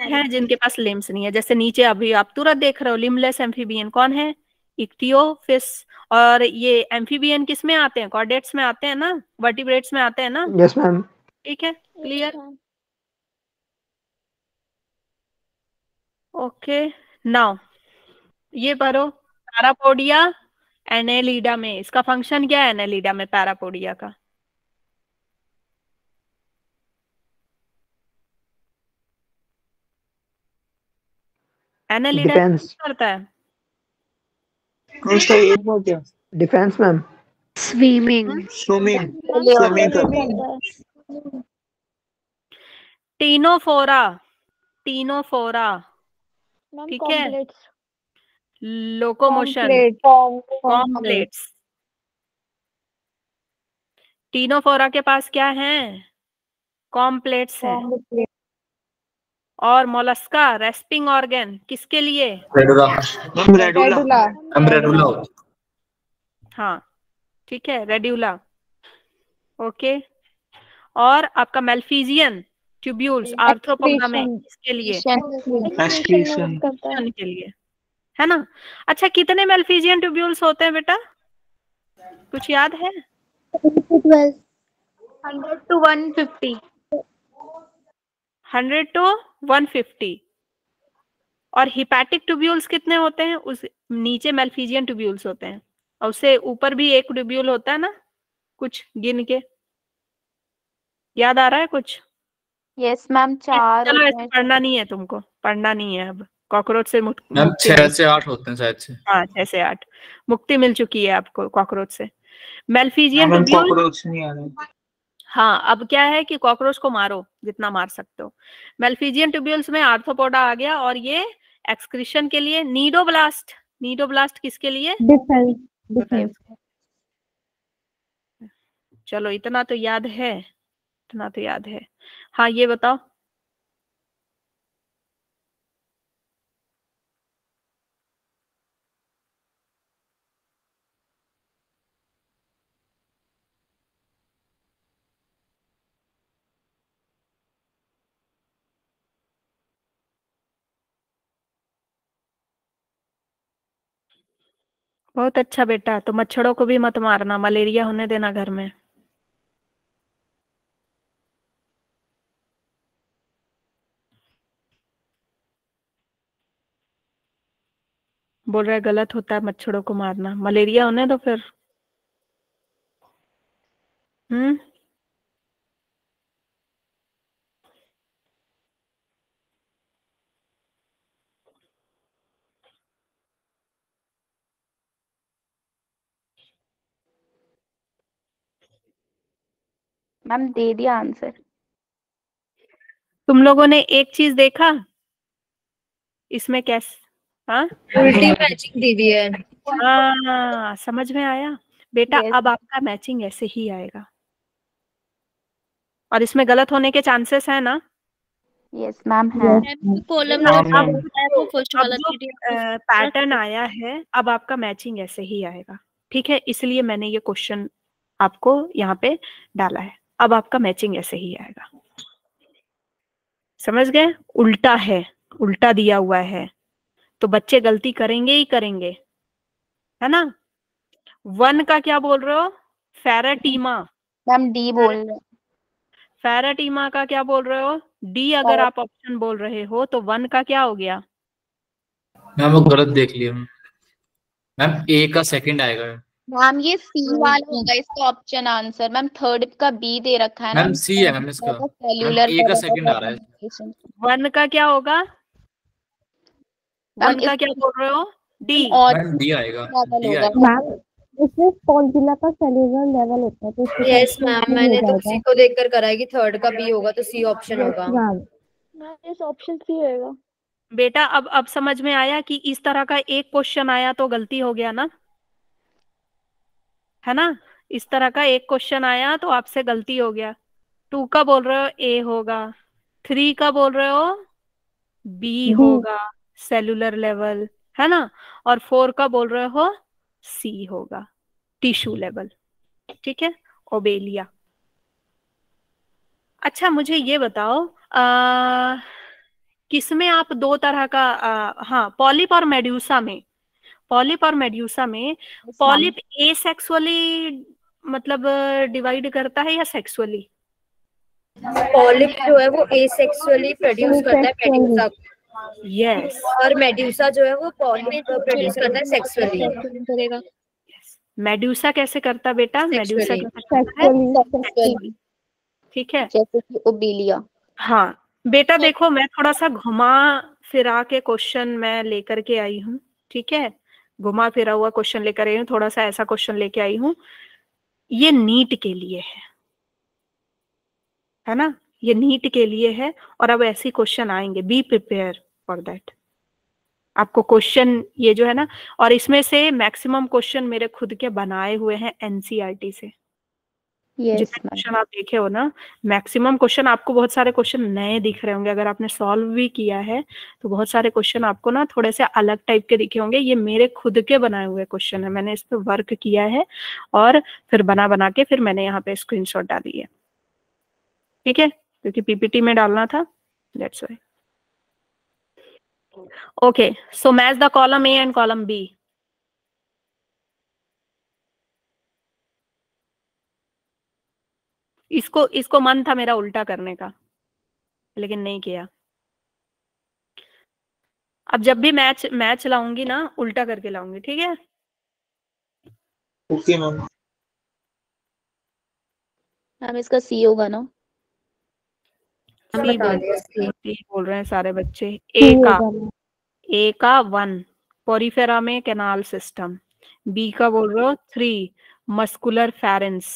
हैं जिनके पास लिम्स नहीं है। जैसे नीचे अभी आप तुरंत देख रहे हो लिम्बलेस एम्फीबियन कौन है? इक्टियोफिस। और ये एम्फीबियन किसमें आते हैं? कॉर्डेट्स में आते हैं ना? वर्टिब्रेट्स में आते हैं ना? यस मैम ठीक है? क्लियर ओके नाउ ये पढ़ो। पैरापोडिया एनेलिडा में इसका फ़ंक्शन क्या है एनेलिडा में पैरापोडिया का? एनेलिडा डिफेंस करता है? Defence ma'am swimming swimming swimming Ctenophora Ctenophora ठीक है? लोकोमोशन कॉम्प्लेट्स टीनोफोरा के पास क्या है? कॉम्प्लेट्स है। और मोलस्का रेस्पिंग ऑर्गेन किसके लिए? रेडुला रेडुला है। ठीक है रेड्यूला ओके और आपका मेल्फीजियन ट्यूब्यूल्स आर्थ्रोपोडा में. किसके लिए? के लिए। है ना? अच्छा कितने मेल्फीजियन ट्यूब्यूल्स होते हैं बेटा? कुछ याद है? Hundred to one fifty hundred to one fifty और हिपैटिक ट्यूब्यूल्स कितने होते हैं? उस नीचे मेल्फीजियन ट्यूब्यूल्स होते हैं। और उससे ऊपर भी एक ट्यूब्यूल होता है ना? कुछ गिन के। याद आ रहा है कुछ? यस मैम चार चलो पढ़ना नहीं है तुमको। पढ़ना नहीं है अब। कॉकरोच से मुक्ति छह से आठ होते हैं शायद से। हाँ छह से आठ। मुक्ति मिल चुकी है आपको कॉकरोच से। मेल्फीजियन कॉकरोच नहीं आ रहे। हाँ अब क्या है कि कॉकरोच को मारो जितना मार सकते हो। मेल्फीजियन ट्यूब्यूल्स में आर्थोपोडा आ गया और ये एक्सक्रीशन के लिए नीडोब्लास्ट। नीडोब्लास्ट किसके लिए? Defence defence. चलो इतना तो याद है। इतना तो याद है। हाँ ये बताओ। बहुत अच्छा बेटा तो मच्छरों को भी मत मारना, मलेरिया होने देना घर में। बोल रहा है, गलत होता है मच्छरों को मारना। मलेरिया होने दो फिर। हम्म? मैम दे दिया आंसर। तुम लोगों ने एक चीज़ देखा? इसमें कैस हाँ? उल्टी मैचिंग दी हुई है। हाँ समझ में आया? बेटा Yes. अब आपका मैचिंग ऐसे ही आएगा। और इसमें गलत होने के चांसेस है ना? यस मैम है पैटर्न आया है अब आपका मैचिंग ऐसे ही आएगा। ठीक है इसलिए मैंने ये क्वेश्चन आपको यहाँ पे डाला है। अब आपका मैचिंग ऐसे ही आएगा। समझ गए? उल्टा है उल्टा दिया हुआ है। तो बच्चे गलती करेंगे ही करेंगे। है ना? वन का क्या बोल रहे हो? फेराटीमा मैम डी बोल रहे फेराटीमा का क्या बोल रहे हो? डी अगर आप ऑप्शन बोल रहे हो तो वन का क्या हो गया? मैम वो गलत देख लिया। मैम मैम ए का सेकंड आएगा। मैम ये सी वाला होगा इसका ऑप्शन आंसर मैम थर्ड का बी दे रखा है ना मैम सी है मैम इसका। सेल्यूलर मैम, A का second आ रहा है। वन का क्या होगा? वन का क्या बोल रहे हो? डी और डी आएगा। डी आएगा। मैम इसमें स्पॉन्जिला का सेल्यूलर लेवल होता है तो यस मैम मैंने हो तो। उसी को देखकर करा है कि थर्ड का बी होगा तो सी ऑप्शन होगा। मैम। इस ऑप्शन सी होगा बेटा अब अब समझ में आया कि इस तरह का एक क्वेश्चन आया तो गलती हो गया ना? है ना? इस तरह का एक क्वेश्चन आया तो आपसे गलती हो गया। टू का बोल रहे हो ए होगा। थ्री का बोल रहे हो बी होगा सेलुलर लेवल है ना? और फोर का बोल रहे हो सी होगा। टिश्यू लेवल ठीक है? ओबेलिया। अच्छा मुझे ये बताओ आ, किसमें आप दो तरह का आ, हाँ पॉलिप और मेड्यूसा में पॉलिप और मेड्यूसा में पॉलिप ए सेक्सुअली मतलब डिवाइड करता है या सेक्सुअली पॉलिप जो है वो ए सेक्सुअली प्रोड्यूस करता है. मेड्यूसा यस और मेड्यूसा जो है वो पॉलिप प्रोड्यूस करता है सेक्सुअली करेगा। मेड्यूसा कैसे करता बेटा? मेड्यूसा है. ठीक है? जैसे कि ओबेलिया हाँ। बेटा देखो मैं थोड़ा सा घुमा फिरा के क्वेश्चन मैं लेकर के आई हूँ। ठीक है? घुमा फिरा हुआ क्वेश्चन लेकर आई हूँ थोड़ा सा ऐसा क्वेश्चन लेके आई हूँ। ये नीट के लिए है। है ना? ये नीट के लिए है और अब ऐसे क्वेश्चन आएँगे। बी प्रिपेयर फॉर दैट आपको क्वेश्चन ये जो है ना, और इसमें से मैक्सिमम क्वेश्चन मेरे खुद के बनाए हुए हैं एनसीआरटी से। यस जितने क्वेश्चन आप देखे हो ना मैक्सिमम क्वेश्चन आपको बहुत सारे क्वेश्चन नए दिख रहे होंगे। अगर आपने सॉल्व भी किया है तो बहुत सारे क्वेश्चन आपको ना थोड़े से अलग टाइप के दिखे होंगे। ये मेरे खुद के बनाए हुए क्वेश्चन है। मैंने इस पे वर्क किया है और फिर बना बना के फिर मैंने यहाँ पे स्क्रीनशॉट डाली है। ठीक है? क्योंकि पीपीटी में डालना था। That's why okay so match the column A and column B इसको इसको मन था मेरा उल्टा करने का लेकिन नहीं किया। अब जब भी मैच मैच लाऊँगी ना उल्टा करके लाऊँगी ठीक है? Okay ma'am. मैम इसका सी होगा ना? सी बोल बोल रहे हैं सारे बच्चे। ए का। ए का वन पोरिफेरा में कैनाल सिस्टम बी का बोल रहे हो थ्री मस्कुलर फेरेंस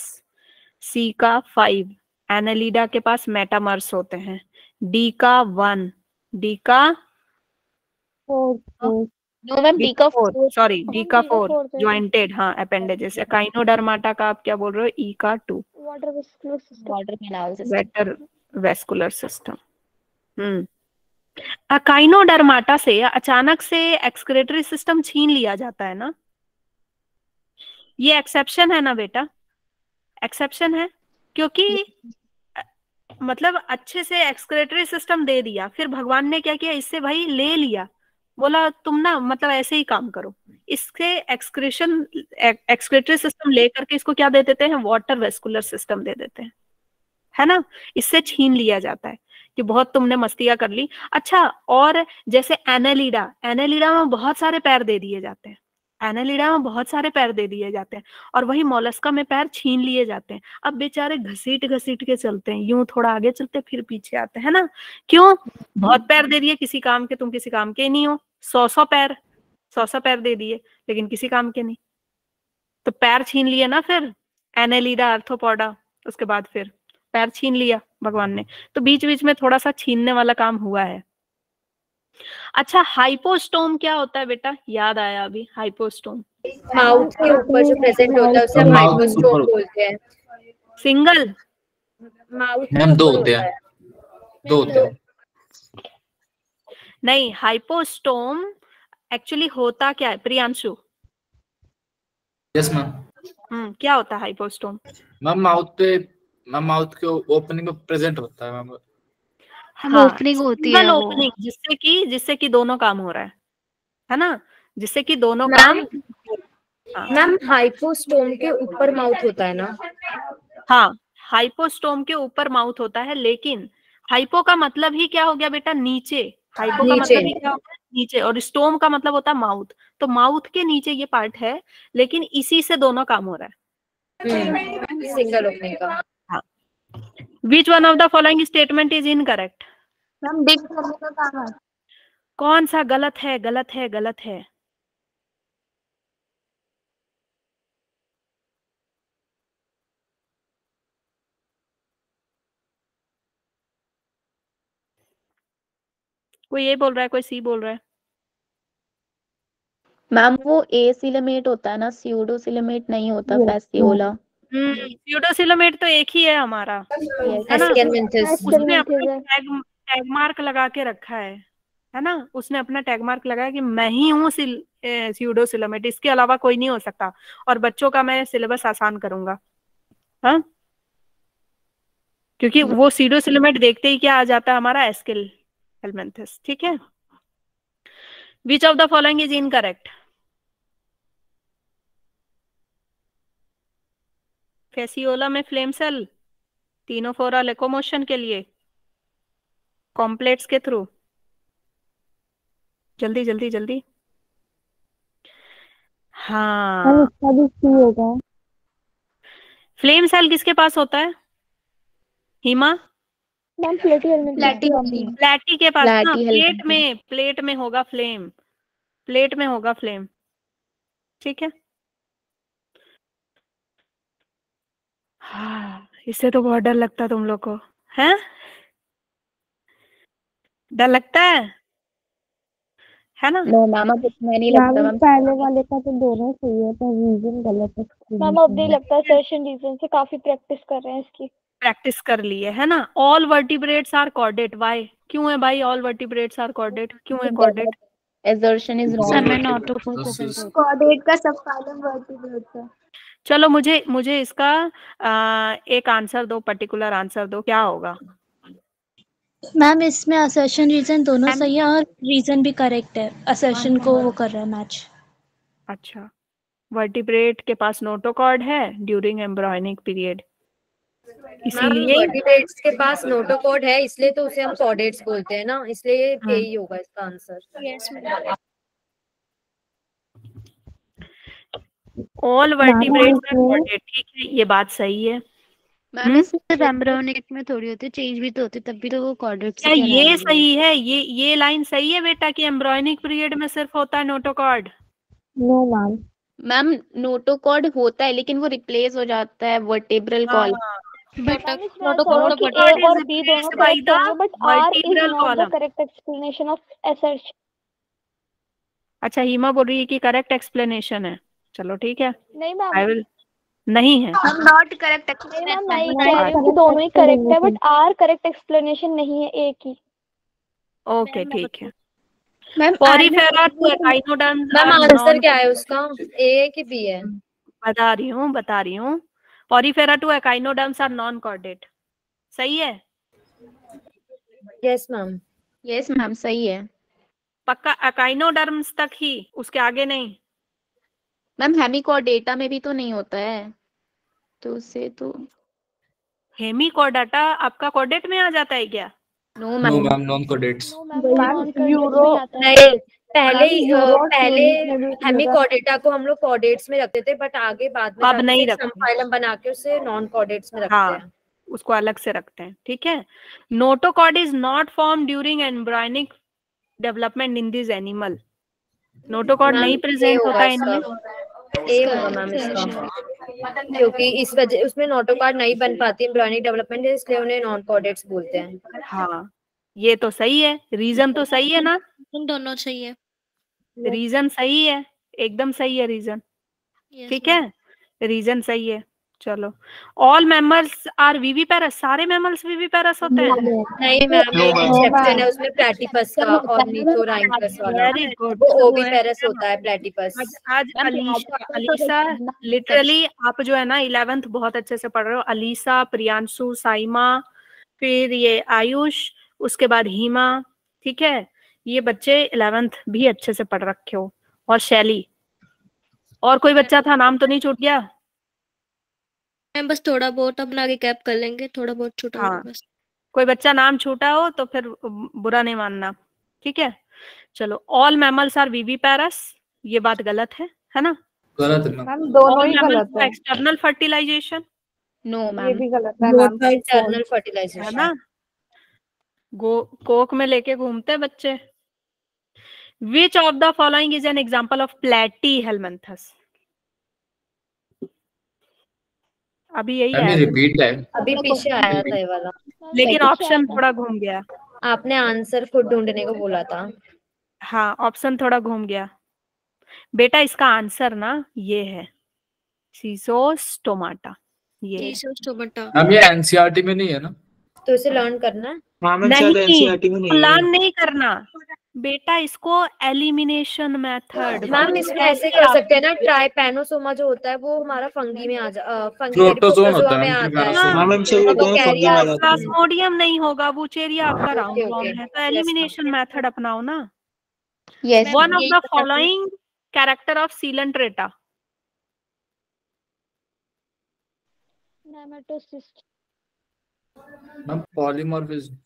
सी का फाइव एनालिडा के पास मेटामर्स होते हैं. डी का वन डी का डी का फोर फोर सॉरी डी का फोर ज्वाइंटेड हाँ अपेंडेजेस काइनोडर्माटा का आप क्या बोल रहे हो? ई का two water vascular system system water vascular system hmm echinodermata से अचानक से एक्सक्रेटरी सिस्टम छीन लिया जाता है ना? ये एक्सेप्शन है ना बेटा? एक्सेप्शन है? क्योंकि मतलब अच्छे से एक्सक्रेटरी सिस्टम दे दिया फिर भगवान ने क्या किया? इससे भाई ले लिया। बोला तुम ना मतलब ऐसे ही काम करो। इससे एक्सक्रेशन एक्सक्रेटरी सिस्टम लेकर के इसको क्या दे देते हैं? वाटर वेस्कुलर सिस्टम दे देते हैं। है ना? इससे छीन लिया जाता है कि बहुत तुमने मस्तियाँ कर ली। अच्छा और जैसे एनालिडा एनालिडा में बहुत सारे पैर दे दिए जाते हैं। एनालिडा में बहुत सारे पैर दे दिए जाते हैं और वही मोलस्का में पैर छीन लिए जाते हैं। अब बेचारे घसीट घसीट के चलते हैं, यूँ थोड़ा आगे चलते फिर पीछे आते हैं ना? क्यों? बहुत पैर दे दिए किसी काम के, तुम किसी काम के नहीं हो। सौ सौ पैर सौ सौ पैर दे दिए, लेकिन किसी काम के नहीं। तो पैर छीन लिए ना फिर? एनेलिडा अर्थोपोडा उसके बाद फिर। पैर छीन लिया भगवान ने। तो बीच बीच में थोड़ा सा छीनने वाला काम हुआ है। अच्छा हाइपोस्टोम क्या होता है बेटा? याद आया अभी हाइपोस्टोम माउथ के ऊपर जो प्रेजेंट होता है उसे हम हाइपोस्टोम बोलते हैं। सिंगल? माउथ मैम दो होते हैं। दो होते हैं। नहीं हाइपोस्टोम एक्चुअली होता क्या है? प्रियांशु। यस मैम हम्म क्या होता है हाइपोस्टोम मैम माउथ पे मैम माउथ के ओपनिंग में प्रेजेंट होता है मैम हाँ, ओपनिंग होती है ओपनिंग जिससे कि जिससे कि दोनों काम हो रहा है है ना? जिससे कि दोनों काम हाँ। मैम हाइपोस्टोम के ऊपर माउथ होता है ना? हाँ हाइपोस्टोम के ऊपर माउथ होता है लेकिन हाइपो का मतलब ही क्या हो गया बेटा? नीचे। हाइपो का मतलब ही क्या होता है नीचे। और स्टोम का मतलब होता है माउथ तो माउथ के नीचे ये पार्ट है लेकिन इसी से दोनों काम हो रहा है। सिंगल ओपनिंग का। Which one of the following statement is incorrect ma'am dig करने का काम है। कौन सा गलत है गलत है गलत है? कोई ए बोल रहा है कोई सी बोल रहा है? मैम वो ए सिलेमेट होता है ना स्यूडो सिलेमेट नहीं होता फैसियोला हम्म तो एक ही है हमारा है ना? उसने अपना टैग टैग मार्क लगा के रखा है है ना? उसने अपना टैग मार्क लगाया कि मैं ही हूँ स्यूडोसिलोमेट इसके अलावा कोई नहीं हो सकता और बच्चों का मैं सिलेबस आसान करूँगा हाँ? क्योंकि वो सीडो सिलोमेट देखते ही क्या आ जाता है हमारा? एस्किल हेलमेंथस ठीक है? Which of the following is incorrect Fasciola में फ्लेम सेल तीनों फोरा लेकोमोशन के लिए कॉम्प्लेट्स के थ्रू जल्दी जल्दी जल्दी हाँ इसका भी सी होगा फ्लेम सेल किसके पास होता है हिमा मैम प्लेटी के पास ना प्लेट में प्लेट में होगा फ्लेम प्लेट में होगा फ्लेम ठीक है हाँ इससे तो बहुत डर लगता है तुम लोग को। हैं? डर लगता है? है ना? नो मैम अब मैं नहीं लगता मैम पहले वाले का तो दोनों सही है पर रीजन गलत है मैम अब नहीं लगता सेशन रीजन से काफ़ी प्रैक्टिस कर रहे हैं इसकी। प्रैक्टिस कर ली है है ना? All vertebrates are chordate why क्यों है भाई ऑल वर्टिब्रेट्स आर कॉर्डेट क्यों है chordate assertion is wrong. Sir मैंने ऑटो को This is- का सब फाइलम वर्टिब्रेट है। चलो मुझे मुझे इसका आ, एक आंसर दो पर्टिकुलर आंसर दो क्या होगा? मैम इसमें असर्शन रीजन दोनों सही है और रीजन भी करेक्ट है। असर्शन को वो कर रहा है मैच अच्छा। वर्टिब्रेट के पास नोटोकॉर्ड है ड्यूरिंग एम्ब्रॉयनिक पीरियड इसीलिए वर्टिब्रेट्स के पास नोटोकॉर्ड है इसलिए तो उसे हम कॉर्डेट्स बोलते हैं ना? इसलिए हाँ। यही होगा इसका आंसर ऑल वर्टिब्रेट्स आर ठीक है ये बात सही है। मैम हम्म? सिर्फ़ एम्ब्रियोनिक में थोड़ी होती है चेंज भी तो होती है तब भी तो वो कॉर्डेट्स क्या ये सही है? ये ये लाइन सही है बेटा कि एम्ब्रॉयनिक पीरियड में सिर्फ़ होता है notochord no ma'am ma'am notochord होता है लेकिन वो रिप्लेस हो जाता है वर्टेब्रल कॉल बट मैम इसमें Notocord ऐसा होगा कि is A और B replaced दोनों by करेक्ट the होंगे but R is vertebral not the column. Correct explanation of assertion अच्छा हीमा बोल रही है कि करेक्ट एक्सप्लेनेशन है। चलो ठीक है। नहीं आई मैम विल नहीं है। हम नॉट करेक्ट नहीं मैम मैं नहीं, कह रही हूँ कि correct दोनों ही करेक्ट है बट. R करेक्ट एक्सप्लेनेशन नहीं है A की ओके ठीक है। Ma'am porifera to echinoderms ma'am answer क्या है उसका? ए है कि बी है? बता रही हूँ बता रही हूँ। Porifera to echinoderms are non chordate सही है? यस मैम यस मैम सही है। पक्का एकाइनोडर्म्स तक ही उसके आगे नहीं? मैम हेमिकॉर्डेटा में भी तो नहीं होता है। तो उससे तो हेमिकॉर्डाटा आपका कॉर्डेट में आ जाता है क्या? नो मैम नॉन कोडेट्स यूरो- नहीं पहले ही, पहले सीरीज़ में हेमी कॉर्डेटा को हम लोग कॉर्डेट्स में रखते थे बट आगे बाद में अब नहीं रखते। बना के उसे नॉन कॉर्डेट्स में रखते हाँ हैं। उसको अलग से रखते हैं ठीक है? Notochord is not form during embryonic development in this animal notochord नहीं प्रेजेंट होता है इनमें। ए होगा मैम इसका। क्योंकि इस वजह उसमें नोटोकॉर्ड नहीं बन पाती है डेवलपमेंट इसलिए उन्हें नॉन कॉर्डेट्स बोलते हैं। हाँ ये तो सही है। रीजन तो सही है ना? दोनों सही है। रीजन सही है? एकदम सही है रीजन ठीक है? रीजन सही है। चलो। All mammals are viviparous सारे मेमल्स वीवी पैरस होते हैं? नहीं मैम एक एक्सेप्शन है उसमें प्लेटिपस का और नीचोराइनकस वाला वेरी गुड वो ओविपेरस होता है प्लेटिपस आज अलीशा तो अलीसा देखना- लिटरली आप जो है ना इलेवेंथ बहुत अच्छे से पढ़ रहे हो। अलीसा प्रियांशु साइमा फिर ये आयुष उसके बाद हीमा ठीक है? ये बच्चे इलेवेंथ भी अच्छे से पढ़ रखे हो। और शैली और कोई बच्चा था नाम तो नहीं छूट गया? मैम बस थोड़ा बहुत अपना आगे कैप कर लेंगे थोड़ा बहुत छूटा हाँ। बस। कोई बच्चा नाम छूटा हो तो फिर बुरा नहीं मानना ठीक है? चलो all mammals are viviparous ये बात गलत है है ना? गलत है मैम दोनों ही गलत है। एक्सटर्नल फर्टिलाइजेशन नो मैम ये भी गलत है मैम इंटरनल है ना? गो कोक में लेके घूमते हैं बच्चे। Which of the following is an example of platyhelminthes अभी यही है रिपीट है अभी पीछे आया था ये वाला। लेकिन ऑप्शन थोड़ा घूम गया। आपने आंसर खुद ढूँढने को बोला था। हाँ ऑप्शन थोड़ा घूम गया। बेटा इसका आंसर ना ये है। सीसोस टोमाटा। ये। है। टोमेटो। मैम ये एनसीईआरटी में नहीं है ना? तो इसे लर्न करना। है हाँ मैम शायद नहीं एनसीईआरटी में नहीं है। प्लान नहीं करना। बेटा इसको एलिमिनेशन मेथड मैम इसमें ऐसे कर सकते हैं ना ट्राइपेनोसोमा जो होता है वो हमारा फंगी में आ जा फंगी प्रोटोजोन होता है है। हाँ। मैम सही वो होता फंगी में आ जाता है। प्लाज्मोडियम नहीं होगा बुचेरिया आपका राउंड ओके। है। तो एलिमिनेशन मेथड अपनाओ ना। यस वन ऑफ़ द हूँ। Following character of Coelenterata nematocyst ma'am polymorphism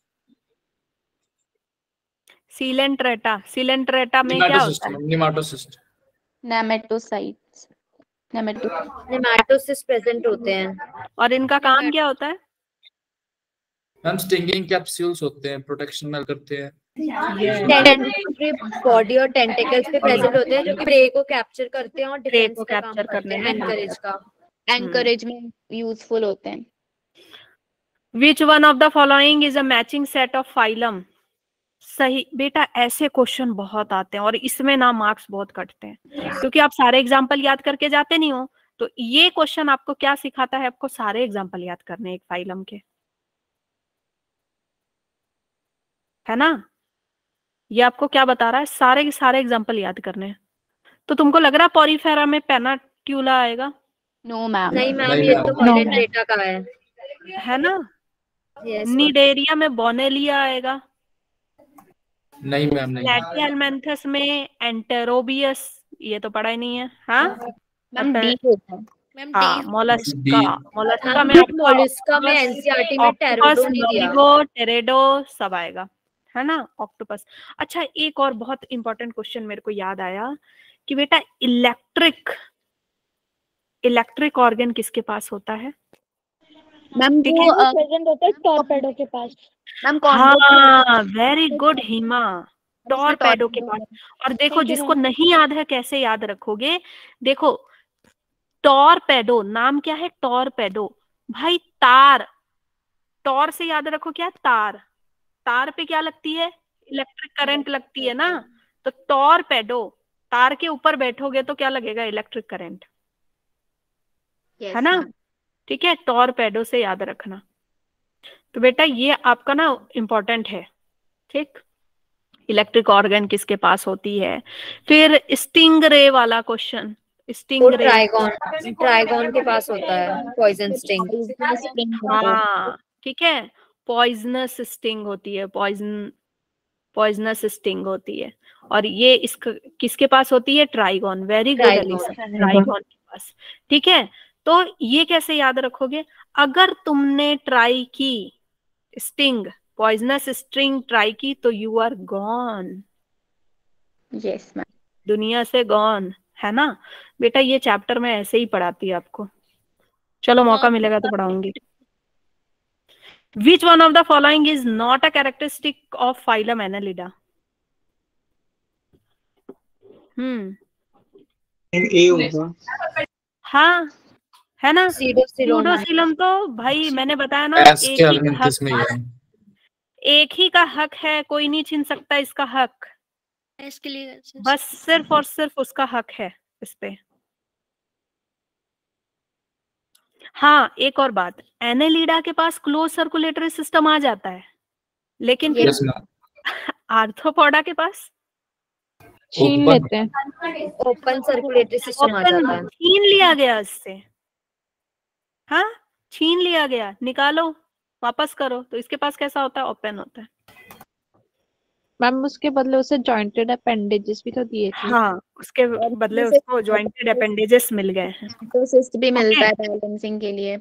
Coelenterata Coelenterata में क्या होता है? Nematocyst nematocytes nemato nematocyst present होते हैं। और इनका काम क्या होता है? मैम स्टिंगिंग कैप्सूल्स होते हैं प्रोटेक्शन में करते हैं। बॉडी और टेंटिकल्स पे प्रेजेंट होते हैं जो कि प्रे को कैप्चर करते हैं और डिफेंस को का काम capture करते करने में। एनकरेज का। एनकरेज में यूजफुल होते हैं। Which one of the following is a matching set of phylum सही बेटा ऐसे क्वेश्चन बहुत आते हैं और इसमें ना मार्क्स बहुत कटते हैं। क्योंकि आप सारे एग्ज़ाम्पल याद करके जाते नहीं हो तो ये क्वेश्चन आपको क्या सिखाता है? आपको सारे एग्ज़ाम्पल याद करने एक फाइलम के। है ना? ये आपको क्या बता रहा है? सारे के सारे एग्ज़ाम्पल याद करने तो तुमको लग रहा है पॉरीफेरा में पेनाट्यूला आएगा? नो मैम नहीं मैम ये तो डेटा का है। है ना? यस निडेरिया में बोनेलिया आएगा। नहीं मैम नहीं। में एंटेरोबियस ये तो पढ़ा ही नहीं है। हाँ? मैम डी होता है। मैम डी मोलस्का मोलस्का में मोलस्का में एनसीईआरटी में टेरोडो नहीं दिया नोलिगो टेरेडो सब आएगा है ना? ऑक्टोपस अच्छा एक और बहुत इंपॉर्टेंट क्वेश्चन मेरे को याद आया कि बेटा इलेक्ट्रिक इलेक्ट्रिक ऑर्गन किसके पास होता है? मैम वो प्रेजेंट होता है टॉर्पेडो के पास। मैम हाँ वेरी गुड हिमा। टॉरपेडो के पास। और देखो जिसको नहीं याद है कैसे याद रखोगे? देखो टॉरपेडो नाम क्या है? टॉरपेडो। भाई तार। टॉर से याद रखो क्या? तार। तार पे क्या लगती है? इलेक्ट्रिक करंट लगती है ना? तो टॉरपेडो। तार के ऊपर बैठोगे तो क्या लगेगा? Electric current. Yes, है ना? ma'am. ठीक है? टॉरपेडो से याद रखना। तो बेटा ये आपका ना इम्पोर्टेंट है ठीक? इलेक्ट्रिक ऑर्गन किसके पास होती है? फिर स्टिंग रे वाला question sting ray Trygon Trygon के पास होता है पॉइजन स्टिंग है। ठीक है? पॉइजनस स्टिंग होती है पॉइजन पॉइजनस स्टिंग होती है। और ये इसका किसके पास होती है? ट्राइगॉन वेरी गुड ट्राइगॉन के पास। ठीक है? तो ये कैसे याद रखोगे? अगर तुमने ट्राई की स्टिंग पॉइजनस स्ट्रिंग ट्राई की तो you are gone. Yes, ma'am. दुनिया से गॉन है ना? बेटा ये चैप्टर में ऐसे ही पढ़ाती है आपको। चलो मौका मिलेगा तो पढ़ाऊँगी। Which one of the following is not a characteristic of phylum annelida hmm हाँ। है ना? सीडोसिलम तो भाई मैंने बताया ना एक ही का हक है एक ही का हक है कोई नहीं छीन सकता इसका हक। इसके लिए बस सिर्फ़ और सिर्फ़ उसका हक है इस पे। हाँ एक और बात। एनेलिडा के पास क्लोज सर्कुलेटरी सिस्टम आ जाता है। लेकिन मैम आर्थ्रोपोडा के पास? छीन ओपन लेते हैं। ओपन सर्कुलेटरी सिस्टम आ जाता है। छीन लिया गया इससे हाँ छीन लिया गया निकालो वापस करो। तो इसके पास कैसा होता है? ओपन होता है। मैम उसके बदले उसे जॉइंटेड अपेंडेजेस भी तो दिए थे। हाँ उसके बदले उसको ज्वाइंटेड अपेंडेजेस मिल गए हैं। तो cyst भी मिलता है बैलेंसिंग के लिए।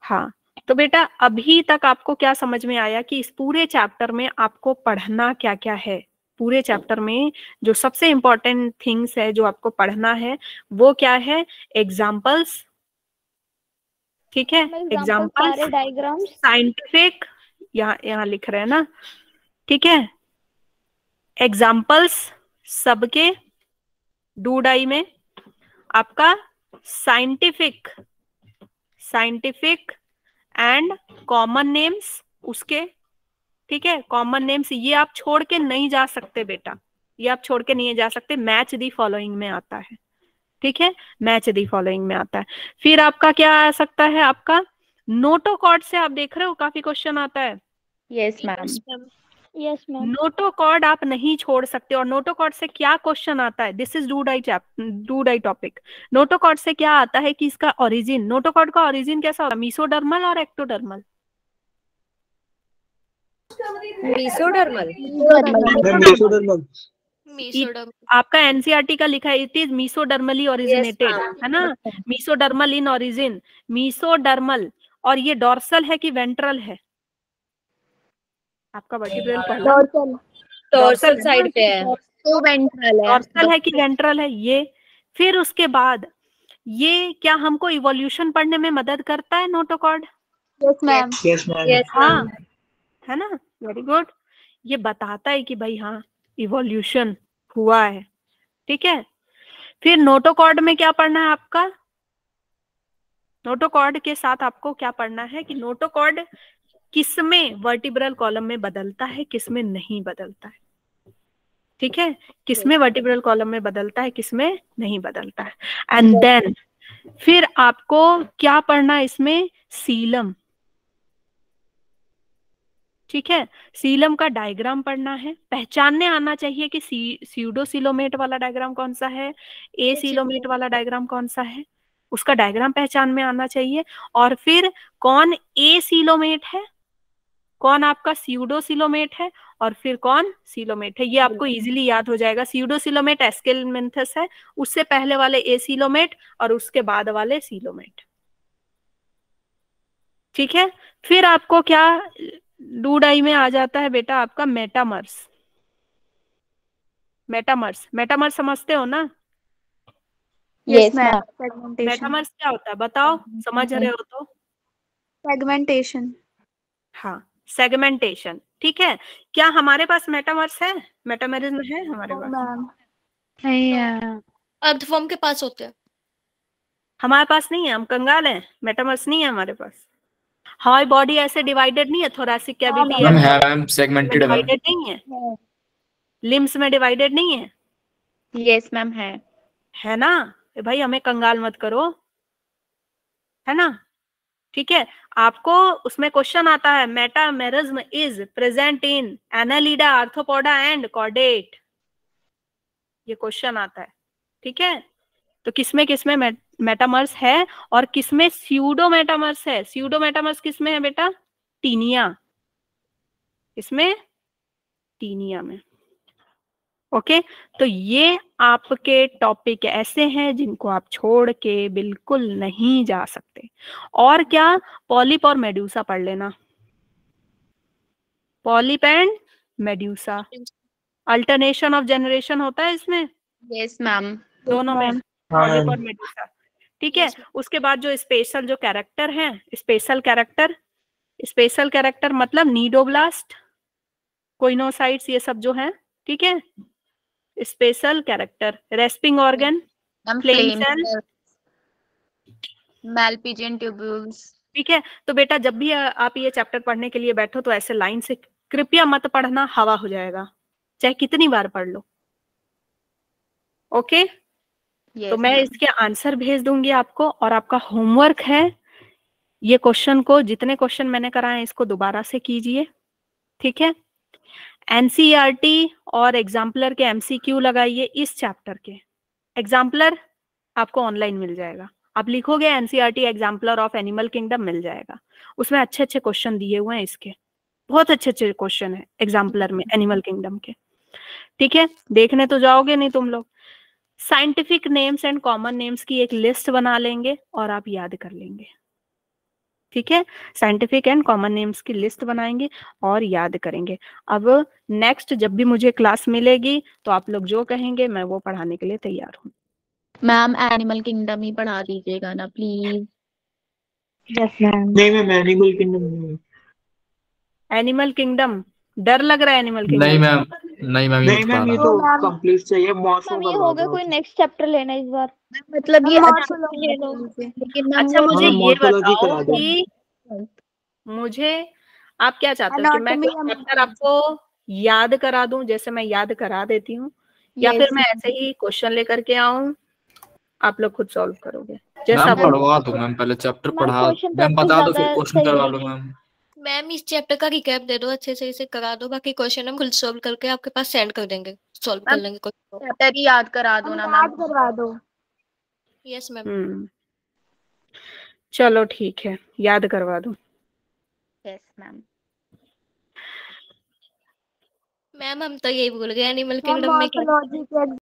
हाँ तो बेटा अभी तक आपको क्या समझ में आया कि इस पूरे चैप्टर में आपको पढ़ना क्या क्या है? पूरे चैप्टर में जो सबसे इम्पोर्टेंट थिंग्स है जो आपको पढ़ना है वो क्या है? एग्जाम्पल्स ठीक है? एग्ज़ाम्पल डायग्राम्स साइंटिफिक यहाँ यहाँ लिख रहे हैं ना? ठीक है? एग्जाम्पल्स सबके डू डाई में। आपका scientific scientific and common names उसके। ठीक है? कॉमन नेम्स ये आप छोड़ के नहीं जा सकते बेटा। ये आप छोड़ के नहीं जा सकते। मैच दी फॉलोइंग में आता है। ठीक है? मैच दी फॉलोइंग में आता है। फिर आपका क्या आ सकता है आपका? नोटोकॉर्ड से आप देख रहे हो? काफ़ी क्वेश्चन आता है। Yes ma'am yes ma'am notochord आप नहीं छोड़ सकते और नोटोकॉर्ड से क्या क्वेश्चन आता है? This is do die chap do die topic notochord से क्या आता है कि इसका ओरिजिन नोटोकॉर्ड का ओरिजिन कैसा होता है? मीसोडर्मल और एक्टोडर्मल मीसोडर्मल आपका एनसीआरटी का लिखा है इट इज़ मीसोडर्मली ओरिजिनेटेड. है ना? मीसोडर्मल इन ओरिजिन मीसोडर्मल और ये डॉर्सल है कि वेंट्रल है? आपका वर्टिब्रल पहला डॉर्सल साइड पे है। तो वेंट्रल है। डॉर्सल है कि वेंट्रल है? ये। फिर उसके बाद ये क्या हमको इवोल्यूशन पढ़ने में मदद करता है notochord yes ma'am yes ma'am हाँ। है ना? वेरी गुड ये बताता है कि भाई हाँ इवोल्यूशन हुआ है। ठीक है? फिर नोटोकॉर्ड में क्या पढ़ना है आपका? नोटोकॉर्ड के साथ आपको क्या पढ़ना है कि नोटोकॉर्ड किसमें वर्टिब्रल कॉलम में बदलता है, किसमें नहीं बदलता है? ठीक है? किसमें वर्टिब्रल कॉलम में बदलता है, किसमें नहीं बदलता है? एंड देन फिर आपको क्या पढ़ना है इसमें? सीलम। ठीक है? सीलम का डायग्राम पढ़ना है। पहचानने आना चाहिए कि सी, सीडोसिलोमेट वाला डायग्राम कौन सा है? ए सीलोमेट वाला डायग्राम कौन सा है? उसका डायग्राम पहचान में आना चाहिए। और फिर कौन ए सिलोमेट है? कौन आपका सीडोसिलोमेट है? और फिर कौन सिलोमेट है? ये आपको इजीली याद हो जाएगा। सीडोसिलोमेट एस्केलमेंथस है। उससे पहले वाले ए सीलोमेट और उसके बाद वाले सीलोमेट ठीक है? फिर आपको क्या डूडाई में आ जाता है बेटा आपका मेटामर्स। मेटामर्स। मेटामर्स समझते हो ना? यस मैम मेटामर्स क्या होता है? बताओ समझ रहे हो तो? सेगमेंटेशन हाँ सेगमेंटेशन ठीक है? क्या हमारे पास मेटामर्स है? मेटामरिज्म है हमारे पास? नहीं है। फॉर्म के पास होते हैं। हमारे पास नहीं है हम कंगाल हैं। मेटामर्स नहीं है हमारे पास। हमारी बॉडी ऐसे डिवाइडेड नहीं है थोरासिक कैविटी है है। सेगमेंटेड डिवाइडेड नहीं है? लिम्स में डिवाइडेड नहीं है? यस मैम है। है ना? भाई हमें कंगाल मत करो। है ना? ठीक है आपको उसमें क्वेश्चन आता है metamerism is present in annelida arthropoda and chordate ये क्वेश्चन आता है ठीक है? तो किसमें किसमें मेटामर्स है और किसमें स्यूडो मेटामर्स है। स्यूडो मेटामर्स किसमें है बेटा? टीनिया इसमें टीनिया में। ओके तो ये आपके टॉपिक ऐसे हैं जिनको आप छोड़ के बिल्कुल नहीं जा सकते। और क्या? पॉलिप और मेड्यूसा पढ़ लेना। Polyp and medusa alternation of generation होता है इसमें? यस मैम दोनों में। हाँ पॉलिप और मेड्यूसा ठीक है? उसके बाद जो स्पेशल जो कैरेक्टर है स्पेशल कैरेक्टर स्पेशल कैरेक्टर मतलब नीडोब्लास्ट कोइनोसाइट्स ये सब जो है ठीक है? Special character respiring organ flame cell? Malpighian tubules ठीक है? तो बेटा जब भी आप ये चैप्टर पढ़ने के लिए बैठो तो ऐसे लाइन से कृपया मत पढ़ना हवा हो जाएगा। चाहे कितनी बार पढ़ लो। ओके तो मैं इसके आंसर भेज दूँगी आपको और आपका होमवर्क है। ये क्वेश्चन को जितने क्वेश्चन मैंने कराए हैं इसको दोबारा से कीजिए। ठीक है? एनसीईआरटी और एग्जाम्पलर के एमसीक्यू लगाइए इस चैप्टर के। एग्जाम्पलर आपको ऑनलाइन मिल जाएगा। आप लिखोगे NCERT exemplar of animal kingdom मिल जाएगा। उसमें अच्छे अच्छे क्वेश्चन दिए हुए हैं इसके। बहुत अच्छे अच्छे क्वेश्चन है एग्जाम्पलर में एनिमल किंगडम के। ठीक है? देखने तो जाओगे नहीं तुम लोग। Scientific names and common names की एक लिस्ट बना लेंगे और आप याद कर लेंगे। ठीक है? साइंटिफिक एंड कॉमन नेम्स की लिस्ट बनाएँगे और याद करेंगे। अब नेक्स्ट जब भी मुझे क्लास मिलेगी तो आप लोग जो कहेंगे मैं वो पढ़ाने के लिए तैयार हूँ। मैम एनिमल किंगडम ही पढ़ा दीजिएगा ना प्लीज़। यस मैम नहीं ma'am animal kingdom animal kingdom? डर लग रहा है एनिमल किंगडम? नहीं मैम। नहीं मैम ये नहीं मैम ये तो कंप्लीट चाहिए मौसम ये हो गया कोई नेक्स्ट चैप्टर लेना इस बार। मतलब ये अच्छा अच्छा मुझे ये बताओ कि मुझे आप क्या चाहते हो कि मैं चैप्टर आपको याद करा दूँ जैसे मैं याद करा देती हूँ? या फिर मैं ऐसे ही क्वेश्चन लेकर के आऊँ? आप लोग खुद सॉल्व करोगे। जैसा आप पढ़वा दो मैम पहले चैप्टर पढ़ा। मैम बता दो फिर क्वेश्चन करवा। लो मैम। मैम इस चैप्टर का रिकैप दे दो अच्छे से इसे करा दो बाकी क्वेश्चन हम खुद सॉल्व करके आपके पास सेंड कर देंगे। सॉल्व कर लेंगे क्वेश्चन चैप्टर ही याद करा दो ना याद मैम। करवा दो। यस मैम हम्म। चलो ठीक है याद करवा दो। यस मैम मैम हम तो यही भूल गए एनिमल किंगडम में